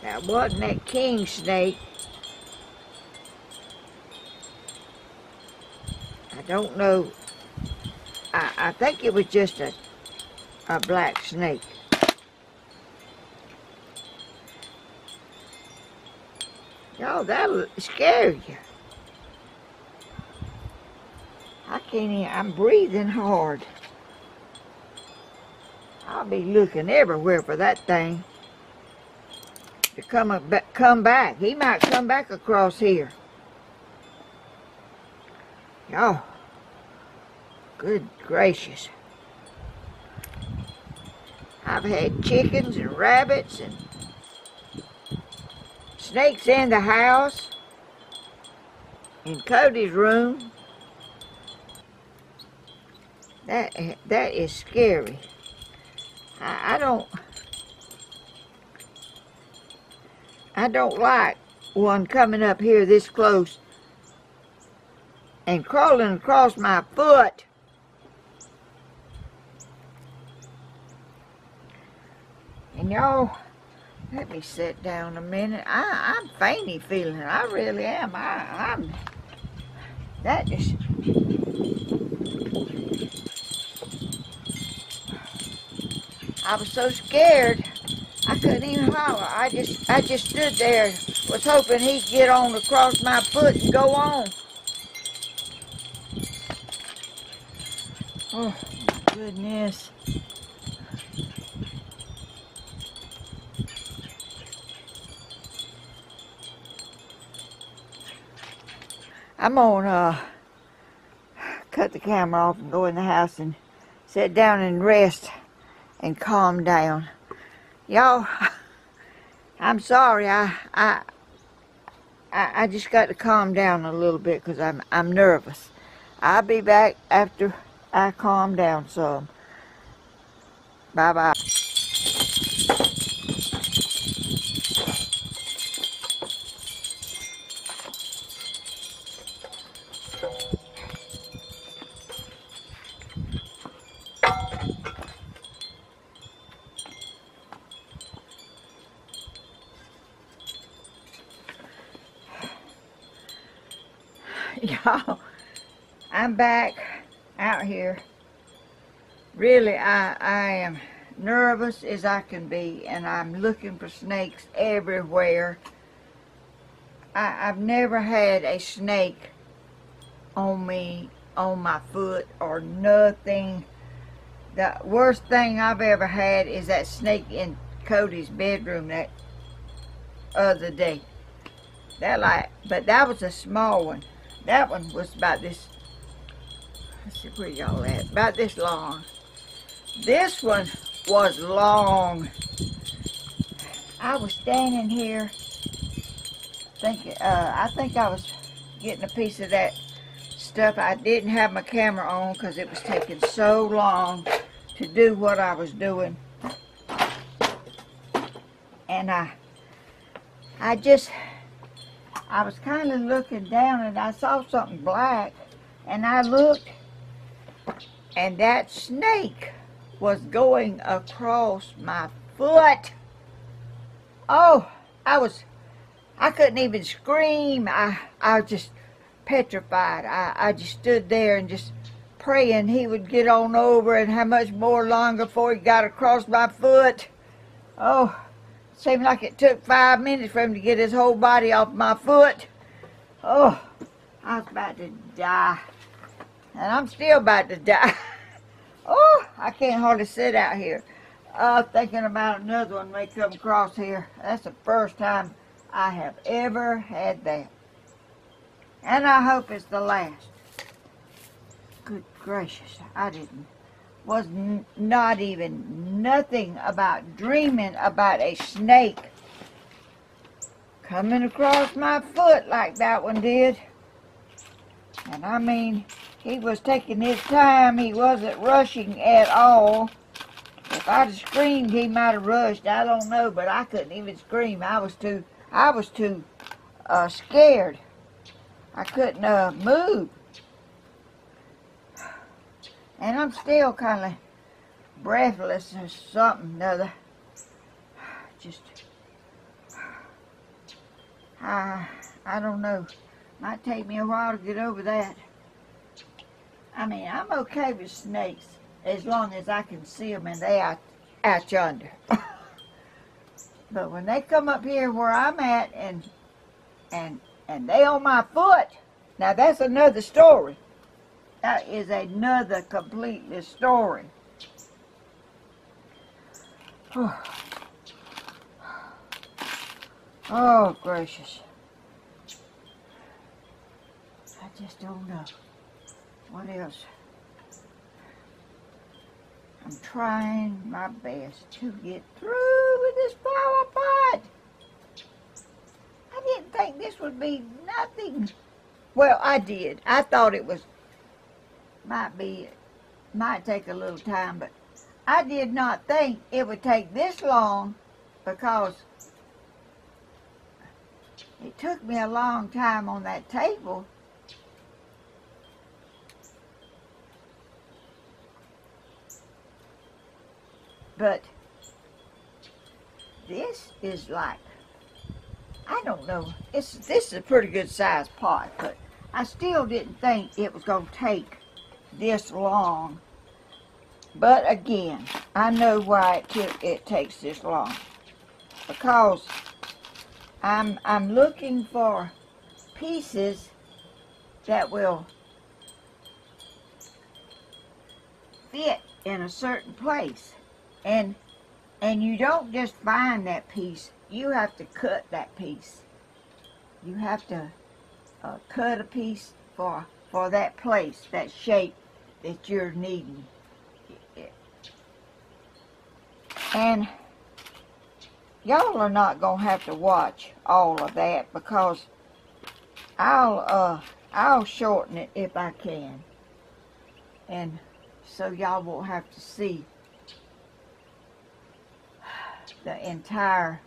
That wasn't that king snake. I don't know. I, I think it was just a, a black snake. Oh, Y'all, that'll scare you. I can't even, I'm breathing hard. I'll be looking everywhere for that thing to come, come back. He might come back across here. Y'all, good gracious. I've had chickens and rabbits and Snakes in the house, in Cody's room. That that is scary. I, I don't I don't like one coming up here this close and crawling across my foot. And y'all, let me sit down a minute. I, I'm fainty feeling. I really am. I, I'm. That just. I was so scared. I couldn't even holler. I just, I just stood there, was hoping he'd get on across my foot and go on. Oh, goodness. I'm gonna uh, cut the camera off and go in the house and sit down and rest and calm down. Y'all, I'm sorry. I, I, I just got to calm down a little bit because I'm, I'm nervous. I'll be back after I calm down some. Bye bye bye. Y'all, I'm back out here. Really, I, I am nervous as I can be, and I'm looking for snakes everywhere. I, I've never had a snake on me, on my foot, or nothing. The worst thing I've ever had is that snake in Cody's bedroom that other day. That like, but that was a small one. That one was about this Let's see where y'all at. About this long. This one was long. I was standing here thinking, uh, I think I was getting a piece of that stuff. I didn't have my camera on because it was taking so long to do what I was doing. And I, I just, I was kind of looking down and I saw something black and I looked and that snake was going across my foot. Oh, I was, I couldn't even scream. I, I was just petrified. I, I just stood there and just praying he would get on over and how much more longer before he got across my foot. Oh, seemed like it took five minutes for him to get his whole body off my foot. Oh, I was about to die. And I'm still about to die. oh, I can't hardly sit out here. Uh, thinking about another one may come across here. That's the first time I have ever had that. And I hope it's the last. Good gracious, I didn't, was not even nothing about dreaming about a snake coming across my foot like that one did. And I mean, he was taking his time. He wasn't rushing at all. If I'd have screamed, he might have rushed. I don't know, but I couldn't even scream. I was too, I was too uh, scared. I couldn't uh, move. And I'm still kind of breathless or something other. Just, I, I don't know. Might take me a while to get over that. I mean, I'm okay with snakes as long as I can see them and they out, out yonder. but when they come up here where I'm at and and and they on my foot, now that's another story. That is another completely story. Oh, gracious. I just don't know. What else? I'm trying my best to get through with this flower pot. I didn't think this would be nothing. Well, I did. I thought it was, might be, might take a little time, but I did not think it would take this long because It took me a long time on that table. But this is like, I don't know, it's, this is a pretty good sized pot, but I still didn't think it was going to take this long. But again, I know why it, took, it takes this long. Because I'm, I'm looking for pieces that will fit in a certain place. And and you don't just find that piece, you have to cut that piece. You have to uh, cut a piece for for that place, that shape that you're needing. And y'all are not gonna have to watch all of that because I'll uh I'll shorten it if I can. And so y'all won't have to see the entire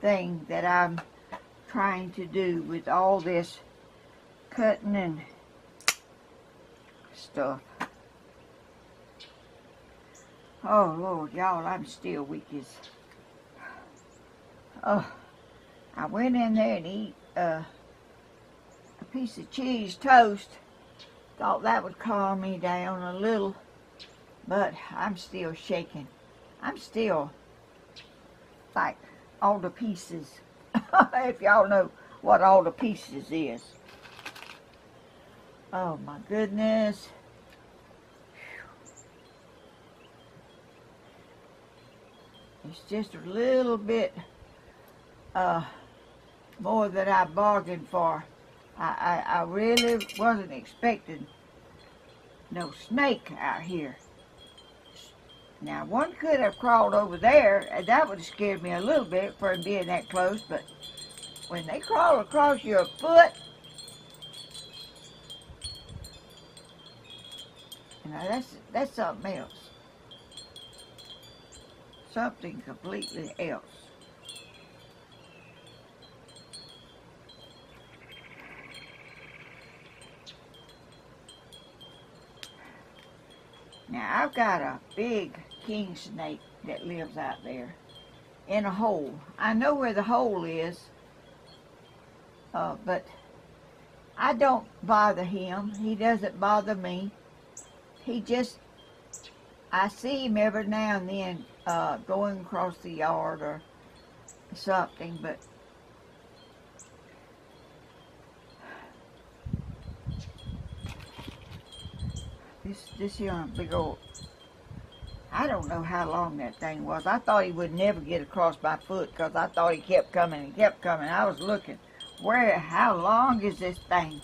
thing that I'm trying to do with all this cutting and stuff. Oh Lord, y'all, I'm still weak as. Oh, I went in there and eat uh, a piece of cheese toast. Thought that would calm me down a little, but I'm still shaking. I'm still like all the pieces. if y'all know what all the pieces is. Oh my goodness. It's just a little bit uh, more than I bargained for. I, I, I really wasn't expecting no snake out here. Now, one could have crawled over there, and that would have scared me a little bit for being that close, but when they crawl across your foot, you know, that's, that's something else. Something completely else. Now, I've got a big king snake that lives out there in a hole. I know where the hole is, uh, but I don't bother him. He doesn't bother me. He just, I see him every now and then uh, going across the yard or something, but this here big old I don't know how long that thing was. I thought he would never get across my foot because I thought he kept coming and kept coming. I was looking, where, how long is this thing?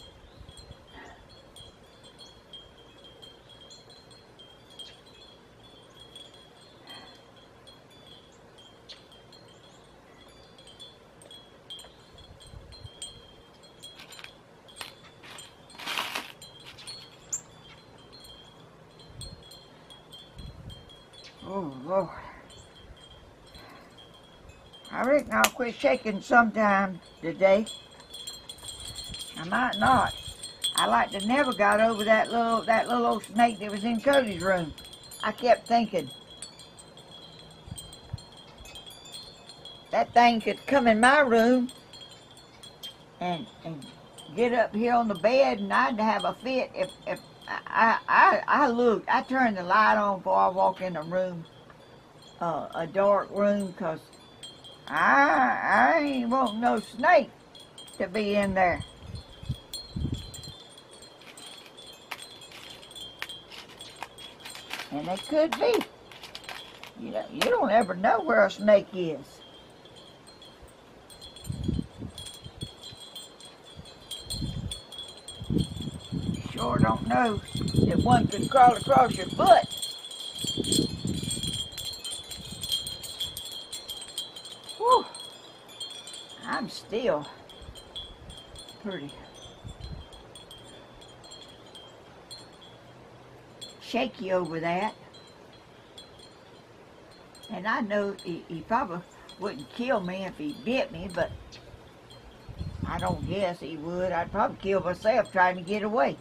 Oh, Lord. I reckon I'll quit shaking sometime today. I might not. I like to never got over that little that little old snake that was in Cody's room. I kept thinking that thing could come in my room and and get up here on the bed and I'd have a fit if if I, I, I looked, I turned the light on before I walk in the room, uh, a dark room, because I, I ain't want no snake to be in there. And it could be. You know, you don't ever know where a snake is. sure don't know that one could crawl across your foot. Whew. I'm pretty shaky over that. And I know he, he probably wouldn't kill me if he bit me, but I don't guess he would. I'd probably kill myself trying to get away.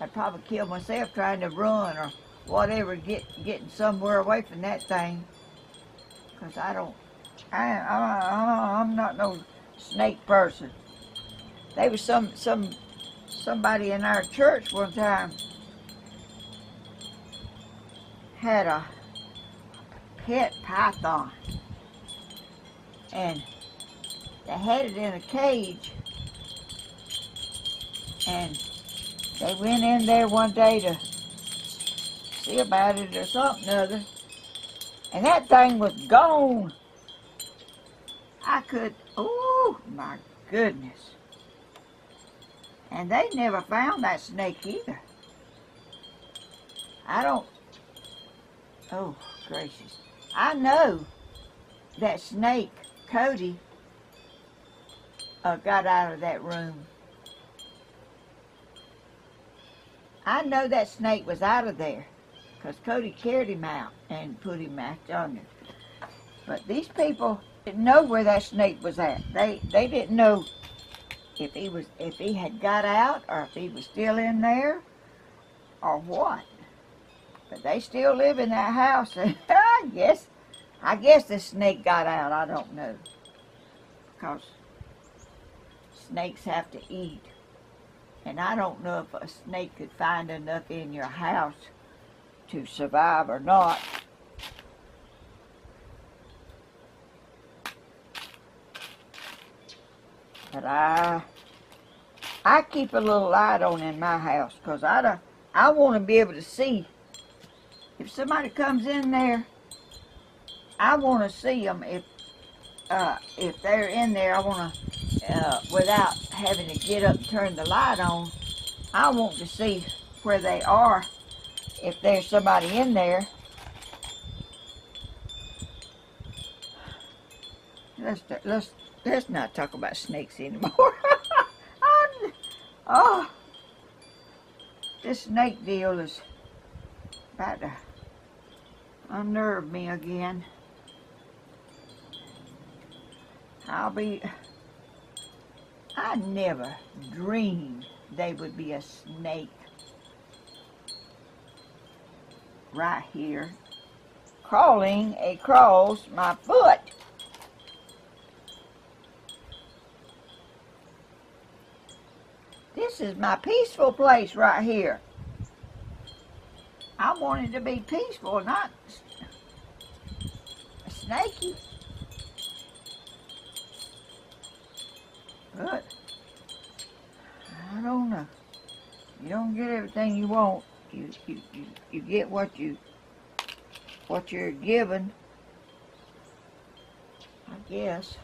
I'd probably kill myself trying to run or whatever, get getting somewhere away from that thing. Cause I don't, I, I, I'm not no snake person. There was some some somebody in our church one time had a pet python. And they had it in a cage. And they went in there one day to see about it or something or other. And that thing was gone I could oh my goodness and they never found that snake either I don't oh gracious I know that snake Cody uh, got out of that room. I know that snake was out of there because Cody carried him out and put him back under. But these people didn't know where that snake was at. They they didn't know if he was if he had got out or if he was still in there or what. But they still live in that house and I guess I guess the snake got out, I don't know. Because snakes have to eat. And I don't know if a snake could find enough in your house to survive or not. But I, I keep a little light on in my house because I don't, I want to be able to see if somebody comes in there. I want to see them if uh, if they're in there. I want to uh, without having to get up and turn the light on, I want to see where they are, if there's somebody in there. Let's, let's, let's not talk about snakes anymore. oh, this snake deal is about to unnerve me again. I'll be I never dreamed they would be a snake right here crawling across my foot. This is my peaceful place right here. I wanted to be peaceful, not snaky. But I don't know. You don't get everything you want. You you, you, you get what you what you're given. I guess.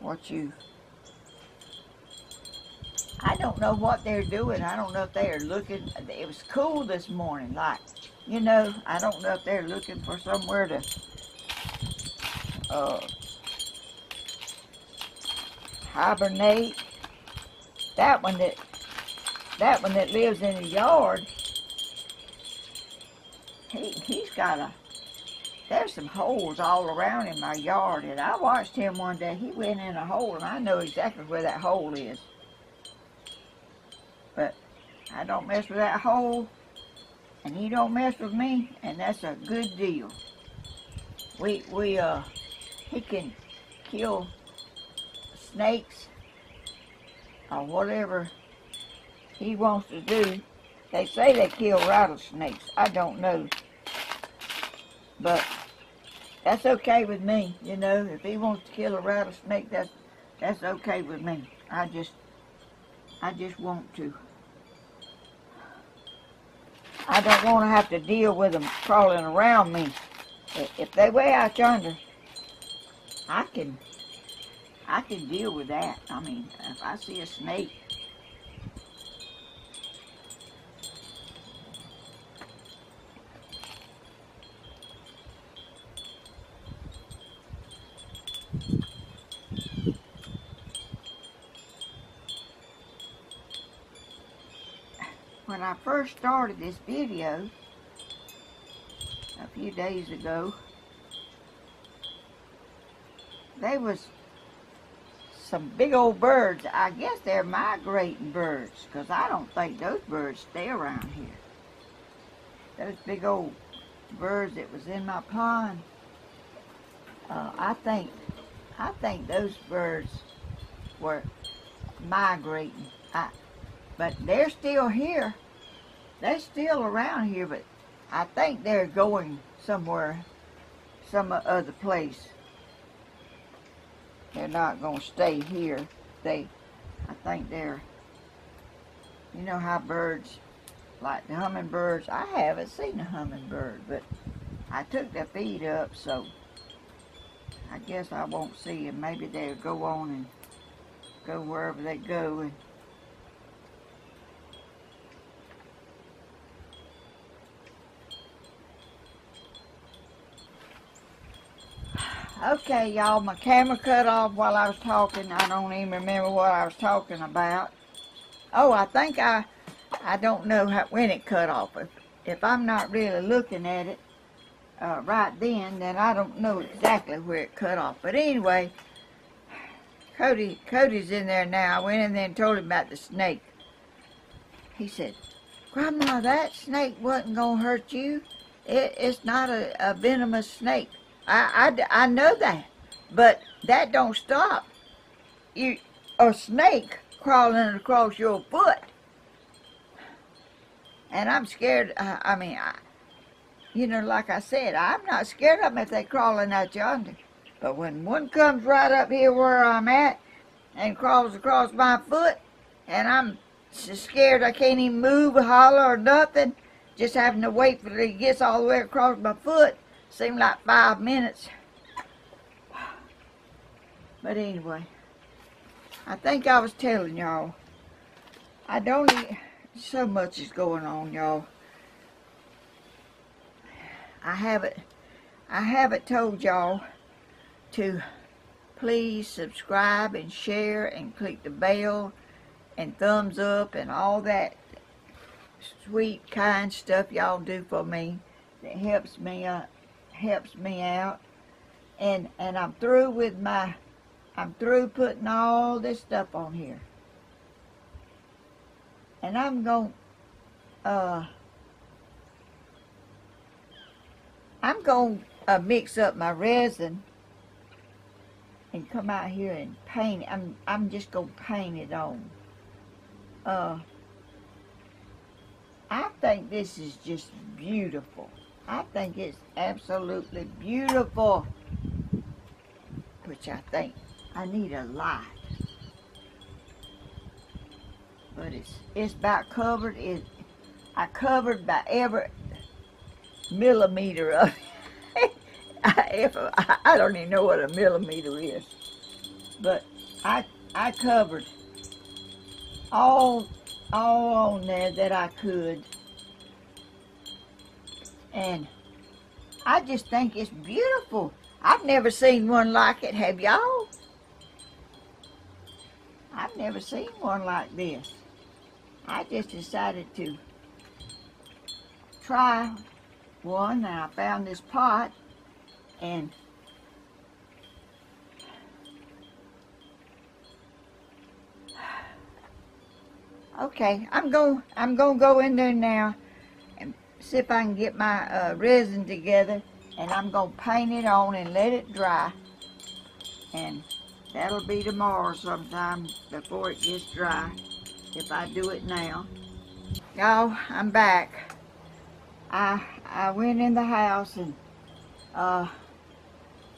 What you I don't know what they're doing. I don't know if they are looking. It was cool this morning, like, you know, I don't know if they're looking for somewhere to uh, hibernate. That one that that one that lives in the yard, he he's got a there's some holes all around in my yard and I watched him one day. He went in a hole and I know exactly where that hole is. I don't mess with that hole and he don't mess with me and that's a good deal. We we uh he can kill snakes or whatever he wants to do. They say they kill rattlesnakes. I don't know. But that's okay with me, you know. If he wants to kill a rattlesnake, that's that's okay with me. I just I just want to. I don't want to have to deal with them crawling around me. If they way out yonder, I can I can deal with that. I mean, if I see a snake, I first started this video a few days ago, they was some big old birds. I guess they're migrating birds because I don't think those birds stay around here. Those big old birds that was in my pond. Uh, I think I think those birds were migrating. I, but they're still here. They're still around here, but I think they're going somewhere, some other place. They're not going to stay here. They, I think they're, you know how birds, like the hummingbirds, I haven't seen a hummingbird, but I took their feet up, so I guess I won't see them. Maybe they'll go on and go wherever they go and Okay, y'all, my camera cut off while I was talking. I don't even remember what I was talking about. Oh, I think I, I don't know how, when it cut off. If, if I'm not really looking at it uh, right then, then I don't know exactly where it cut off. But anyway, Cody, Cody's in there now. I went in there and told him about the snake. He said, Grandma, that snake wasn't going to hurt you. It, it's not a, a venomous snake. I, I, I know that, but that don't stop you a snake crawling across your foot. And I'm scared. Uh, I mean, I, you know, like I said, I'm not scared of them if they're crawling out yonder. But when one comes right up here where I'm at and crawls across my foot, and I'm scared I can't even move, or holler, or nothing, just having to wait for it to get all the way across my foot, Seemed like five minutes. But anyway, I think I was telling y'all, I don't eat, so much is going on, y'all. I haven't, I haven't told y'all to please subscribe and share and click the bell and thumbs up and all that sweet, kind stuff y'all do for me that helps me uh, helps me out. And, and I'm through with my, I'm through putting all this stuff on here. And I'm going, uh, I'm going to uh, mix up my resin and come out here and paint. I'm, I'm just going to paint it on. Uh, I think this is just beautiful. I think it's absolutely beautiful. Which I think I need a light. But it's it's about covered. It I covered by every millimeter of it. I, if, I don't even know what a millimeter is. But I I covered all all on there that I could and I just think it's beautiful. I've never seen one like it, have y'all? I've never seen one like this. I just decided to try one and I found this pot and okay I'm going I'm gonna go in there now see if I can get my uh, resin together and I'm going to paint it on and let it dry. And that'll be tomorrow sometime before it gets dry if I do it now. Y'all, I'm back. I I went in the house and uh,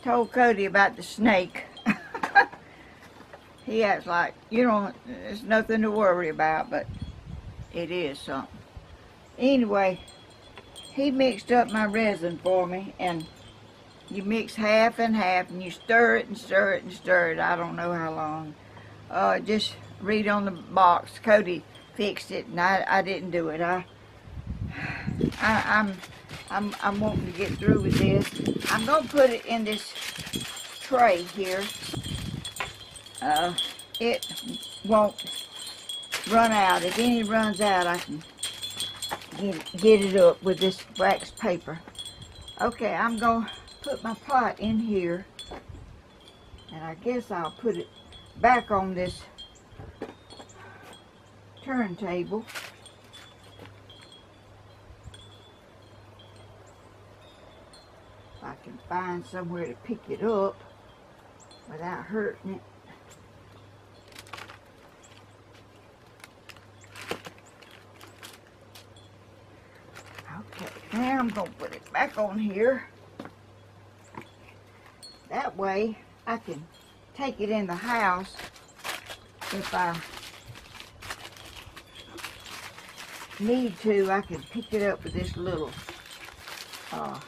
told Cody about the snake. he acts like, you know, it's nothing to worry about, but it is something. Anyway, he mixed up my resin for me and you mix half and half and you stir it and stir it and stir it. I don't know how long. Uh, just read on the box. Cody fixed it and I, I didn't do it. I, I I'm I'm I'm wanting to get through with this. I'm gonna put it in this tray here. Uh, it won't run out. If any runs out I can get, get it up with this wax paper. Okay, I'm going to put my pot in here. And I guess I'll put it back on this turntable. If I can find somewhere to pick it up without hurting it. Okay, I'm going to put it back on here. That way I can take it in the house if I need to. I can pick it up with this little uh,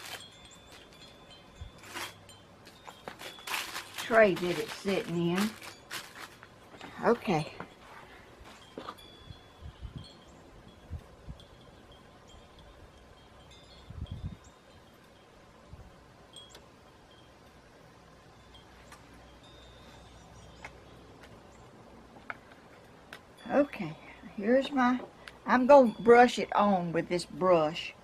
tray that it's sitting in. Okay, my, I'm going to brush it on with this brush.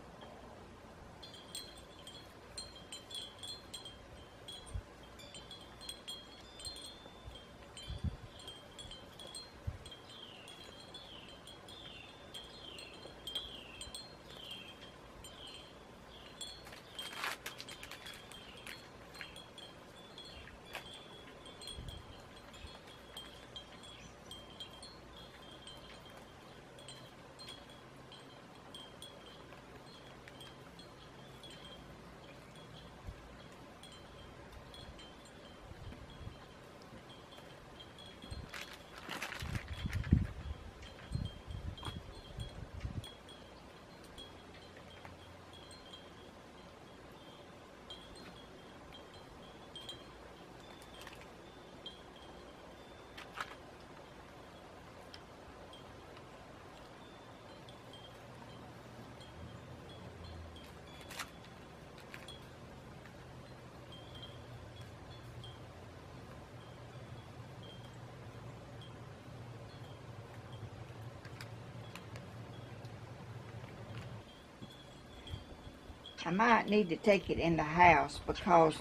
Might need to take it in the house because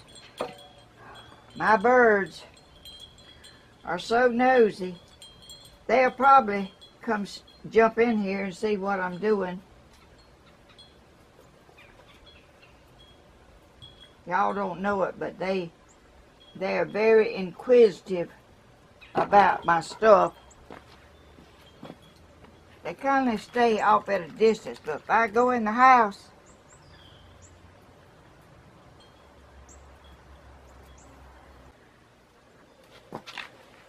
my birds are so nosy. They'll probably come jump in here and see what I'm doing. Y'all don't know it, but they they are very inquisitive about my stuff. They kind of stay off at a distance, but if I go in the house,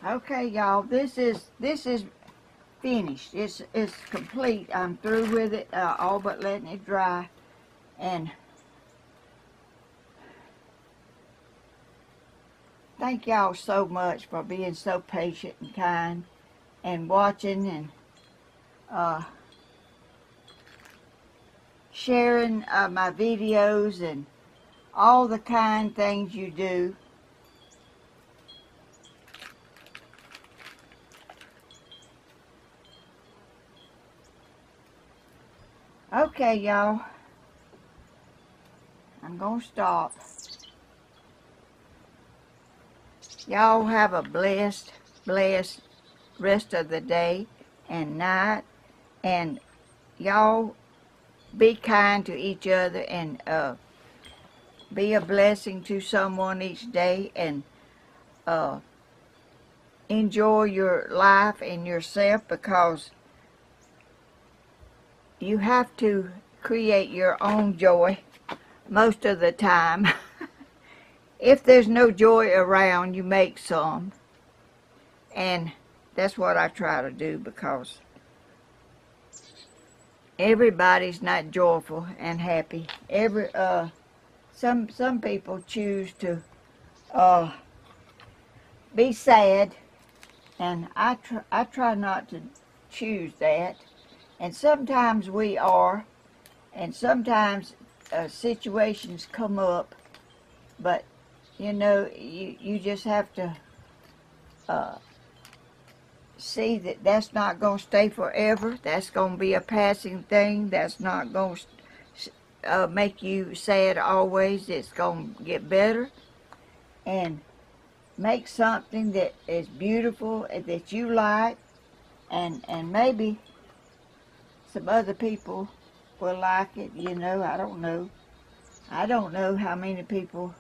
Okay, y'all, this is this is finished. It's it's complete. I'm through with it, uh, all but letting it dry, and thank y'all so much for being so patient and kind, and watching and uh, sharing uh, my videos and all the kind things you do. Okay, y'all. I'm going to stop. Y'all have a blessed, blessed rest of the day and night. And y'all be kind to each other and uh, be a blessing to someone each day and uh, enjoy your life and yourself because you have to create your own joy most of the time. if there's no joy around, you make some. And that's what I try to do because everybody's not joyful and happy. Every uh some some people choose to uh be sad and I try I try not to choose that and sometimes we are, and sometimes uh, situations come up, but you know, you, you just have to uh, see that that's not going to stay forever. That's going to be a passing thing. That's not going to uh, make you sad always. It's going to get better. And make something that is beautiful that you like and and maybe some other people will like it, you know, I don't know. I don't know how many people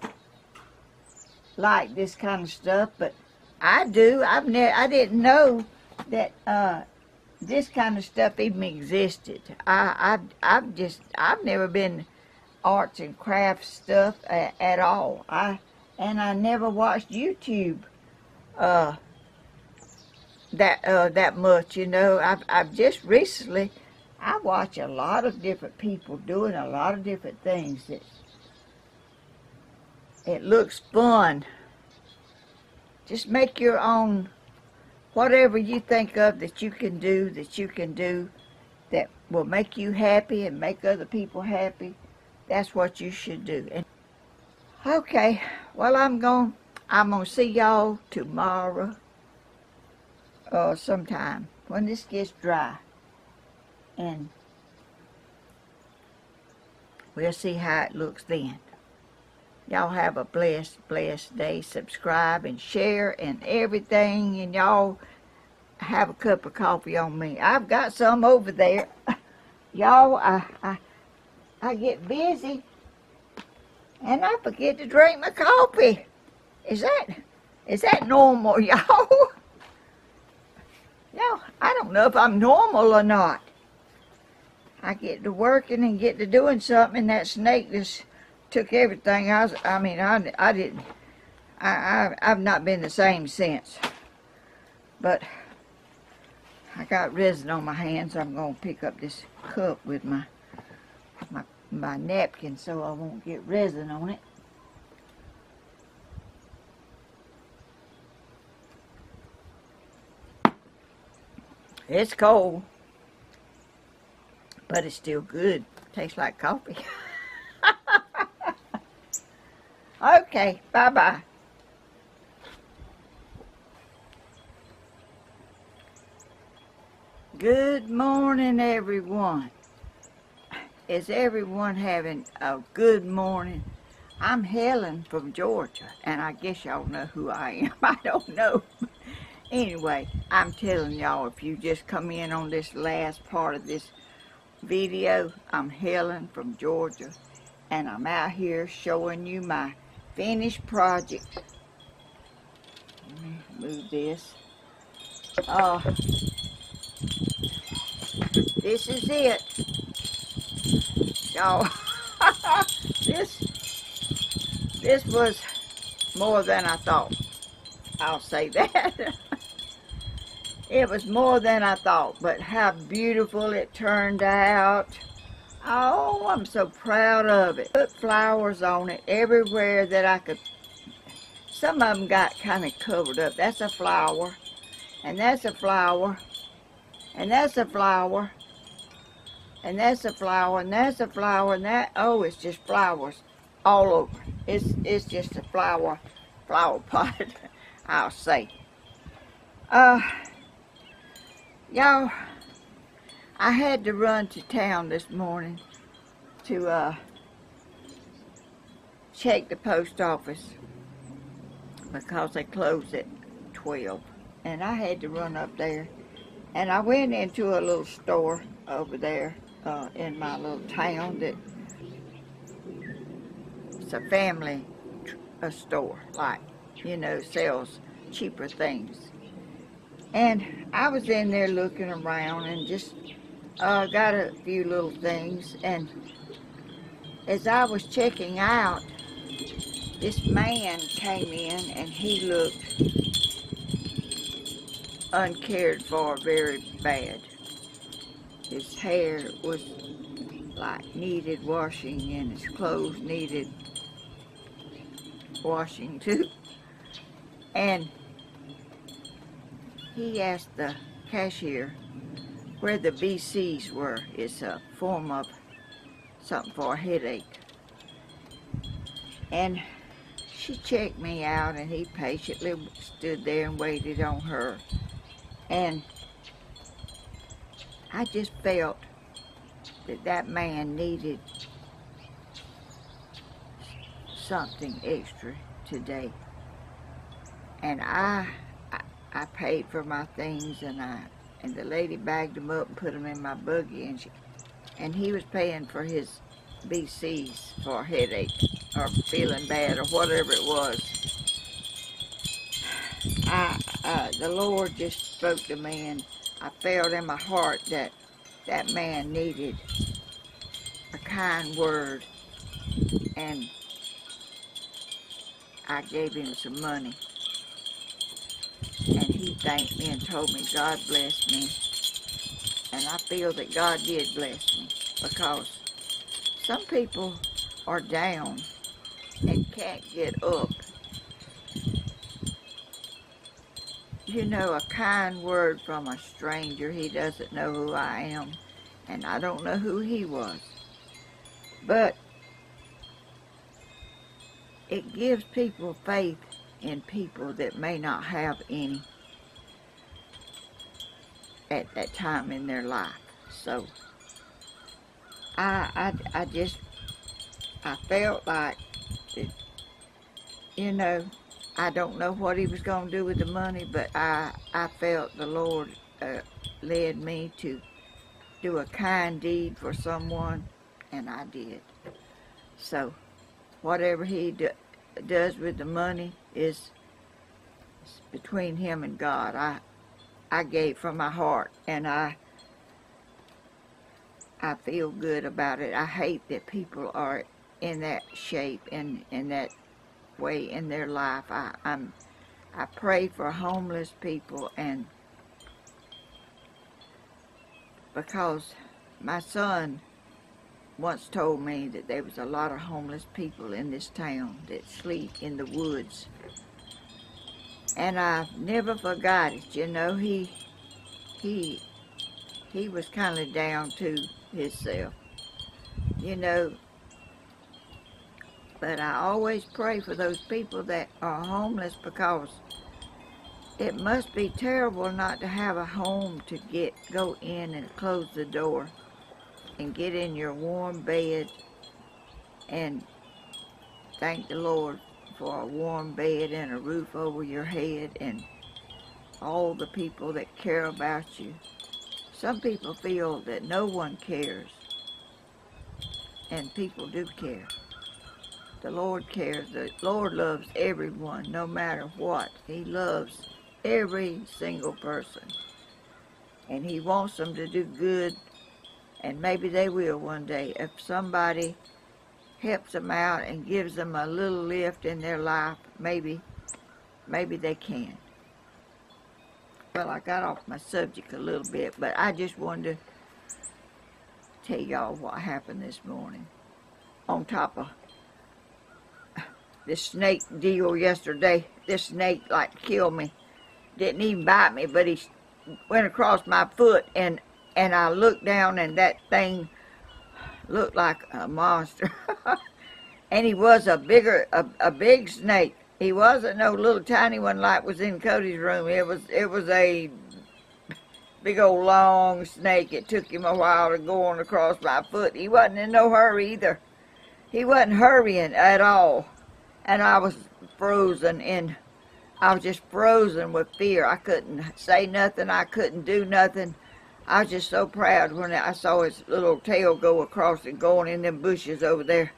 like this kind of stuff, but I do. I've never I didn't know that uh this kind of stuff even existed. I I I've just I've never been arts and crafts stuff at, at all. I and I never watched YouTube uh, that uh, that much. You know, I've I've just recently I watch a lot of different people doing a lot of different things that it looks fun. Just make your own whatever you think of that you can do that you can do that will make you happy and make other people happy that's what you should do. And, okay, well, I'm going I'm going to see y'all tomorrow or uh, sometime when this gets dry. And we'll see how it looks then. Y'all have a blessed, blessed day. Subscribe and share and everything. And y'all have a cup of coffee on me. I've got some over there. y'all, I, I I get busy and I forget to drink my coffee. Is that is that normal, y'all? y'all, I don't know if I'm normal or not. I get to working and get to doing something and that snake just took everything. I was, I mean, I, I didn't, I, I, I've not been the same since. But I got resin on my hands. I'm going to pick up this cup with my, my my napkin so I won't get resin on it. It's cold, but it's still good. Tastes like coffee. okay, bye-bye. Good morning, everyone. Is everyone having a good morning? I'm Helen from Georgia, and I guess y'all know who I am. I don't know. anyway, I'm telling y'all, if you just come in on this last part of this video, I'm Helen from Georgia, and I'm out here showing you my finished project. Let me move this. Uh, this is it y'all. this, this was more than I thought. I'll say that. It was more than I thought, but how beautiful it turned out. Oh, I'm so proud of it. Put flowers on it everywhere that I could. Some of them got kind of covered up. That's a flower. And that's a flower. And that's a flower and that's a flower, and that's a flower, and that, oh, it's just flowers all over. It's, it's just a flower, flower pot, I'll say. Uh, y'all, I had to run to town this morning to, uh, check the post office because they closed at 12. And I had to run up there. And I went into a little store over there uh, in my little town that it's a family a store, like, you know, sells cheaper things. And I was in there looking around and just uh, got a few little things. And as I was checking out, this man came in and he looked uncared for very bad. His hair was like needed washing and his clothes needed washing too. And he asked the cashier where the BCs were. It's a form of something for a headache. And she checked me out and he patiently stood there and waited on her. And I just felt that that man needed something extra today. and I, I, paid for my things, and I, and the lady bagged them up and put them in my buggy, and she, and he was paying for his BCs for a headache or feeling bad or whatever it was. I, uh, the Lord just spoke to me, and I felt in my heart that that man needed a kind word, and I gave him some money. Thanked me and told me God blessed me. And I feel that God did bless me because some people are down and can't get up. You know, a kind word from a stranger, he doesn't know who I am, and I don't know who he was. But it gives people faith in people that may not have any at that time in their life. So I, I, I just, I felt like, it, you know, I don't know what he was going to do with the money, but I, I felt the Lord uh, led me to do a kind deed for someone, and I did. So, whatever he do, does with the money is between him and God. I, I gave from my heart, and I I feel good about it. I hate that people are in that shape and in that way in their life. I, I'm I pray for homeless people and because my son once told me that there was a lot of homeless people in this town that sleep in the woods. And I've never forgot it, you know, he he he was kind of down to himself. You know, but I always pray for those people that are homeless because it must be terrible not to have a home to get go in and close the door and get in your warm bed and thank the Lord for a warm bed and a roof over your head and all the people that care about you. Some people feel that no one cares, and people do care. The Lord cares. The Lord loves everyone, no matter what. He loves every single person. And He wants them to do good, and maybe they will one day. If somebody helps them out and gives them a little lift in their life, maybe, maybe they can well, I got off my subject a little bit, but I just wanted to tell y'all what happened this morning. On top of this snake deal yesterday, this snake like killed me. Didn't even bite me, but he went across my foot, and and I looked down, and that thing looked like a monster. and he was a bigger, a, a big snake. He wasn't no little tiny one like was in Cody's room. It was it was a big old long snake. It took him a while to go on across my foot. He wasn't in no hurry either. He wasn't hurrying at all. And I was frozen in I was just frozen with fear. I couldn't say nothing. I couldn't do nothing. I was just so proud when I saw his little tail go across and going in them bushes over there.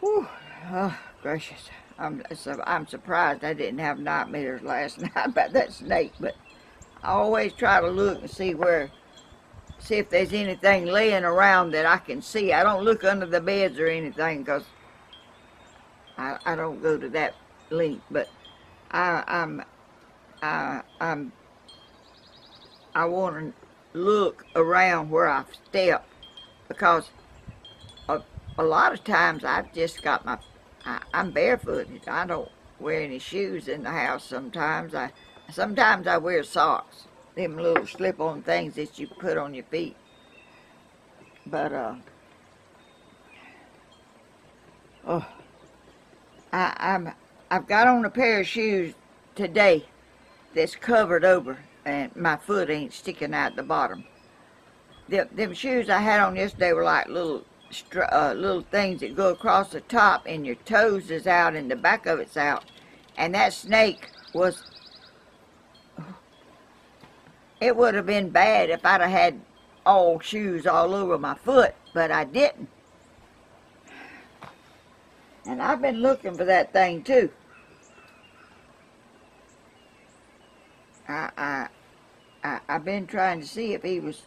Whew. Oh gracious. I'm, I'm surprised I didn't have nightmares last night about that snake, but I always try to look and see where, see if there's anything laying around that I can see. I don't look under the beds or anything because I, I don't go to that length, but I, I'm, I, I'm, I want to look around where I've stepped because a, a lot of times I've just got my I, I'm barefooted. I don't wear any shoes in the house sometimes. I Sometimes I wear socks. Them little slip-on things that you put on your feet. But, uh, oh, I, I'm, I've got on a pair of shoes today that's covered over and my foot ain't sticking out the bottom. The, them shoes I had on yesterday were like little uh, little things that go across the top and your toes is out and the back of it's out. And that snake was, it would have been bad if I'd have had all shoes all over my foot, but I didn't. And I've been looking for that thing too. I, I, I've been trying to see if he was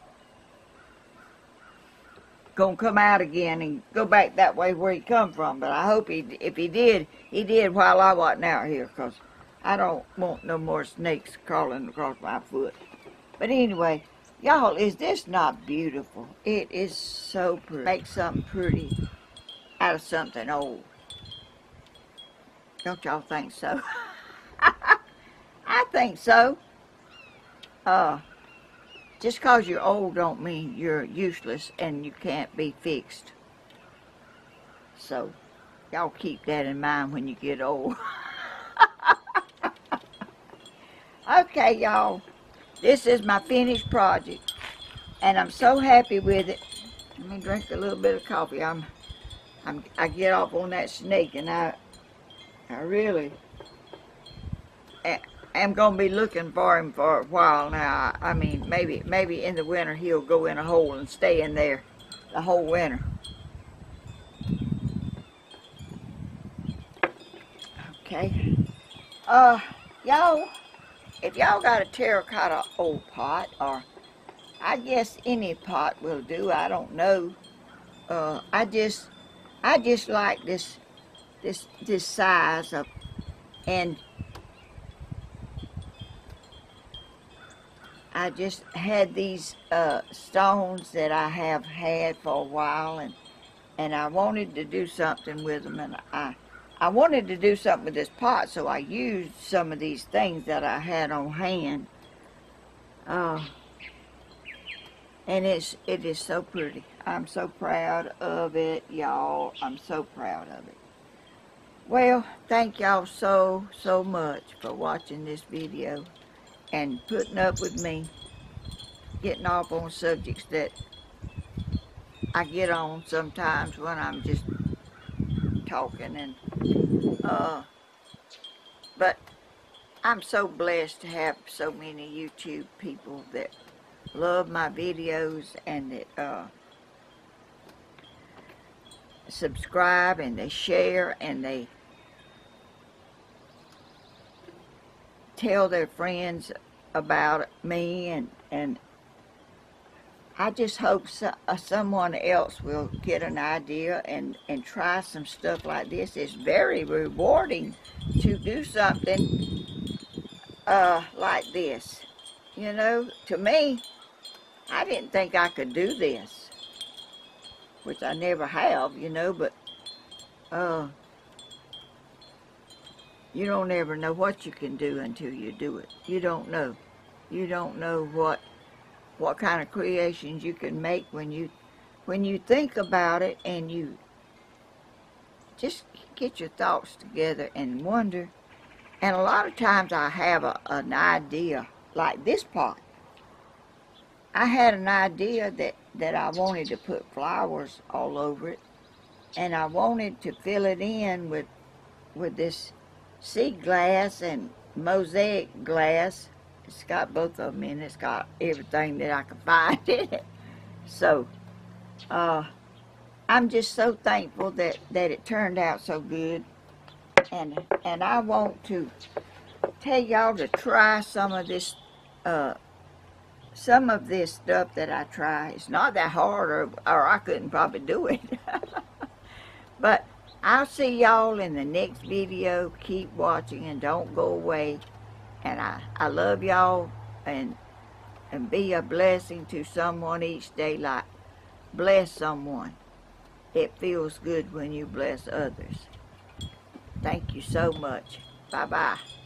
gonna come out again and go back that way where he come from. But I hope he, if he did, he did while I wasn't out here, cause I don't want no more snakes crawling across my foot. But anyway, y'all, is this not beautiful? It is so pretty. Make something pretty out of something old. Don't y'all think so? I think so. Uh, just because you're old don't mean you're useless and you can't be fixed. So, y'all keep that in mind when you get old. okay, y'all. This is my finished project. And I'm so happy with it. Let me drink a little bit of coffee. I'm, I'm, I get off on that snake and I, I really am going to be looking for him for a while now. I mean, maybe maybe in the winter he'll go in a hole and stay in there the whole winter. Okay. Uh, y'all, if y'all got a terracotta old pot, or I guess any pot will do, I don't know. Uh, I just, I just like this, this, this size of, and I just had these uh, stones that I have had for a while, and and I wanted to do something with them, and I I wanted to do something with this pot, so I used some of these things that I had on hand. Uh, and it's it is so pretty. I'm so proud of it, y'all. I'm so proud of it. Well, thank y'all so, so much for watching this video and putting up with me getting off on subjects that I get on sometimes when I'm just talking and uh but I'm so blessed to have so many YouTube people that love my videos and that uh subscribe and they share and they tell their friends about me and, and I just hope so, uh, someone else will get an idea and, and try some stuff like this. It's very rewarding to do something uh, like this. You know, to me, I didn't think I could do this, which I never have, you know, but uh, you don't ever know what you can do until you do it. You don't know. You don't know what what kind of creations you can make when you when you think about it and you just get your thoughts together and wonder. And a lot of times I have a, an idea like this pot. I had an idea that, that I wanted to put flowers all over it. And I wanted to fill it in with with this sea glass and mosaic glass. It's got both of them in it. It's got everything that I can find in it. So, uh, I'm just so thankful that, that it turned out so good. And, and I want to tell y'all to try some of this, uh, some of this stuff that I try. It's not that hard or, or I couldn't probably do it. but I'll see y'all in the next video. Keep watching and don't go away. And I, I love y'all and and be a blessing to someone each day like bless someone. It feels good when you bless others. Thank you so much. Bye-bye.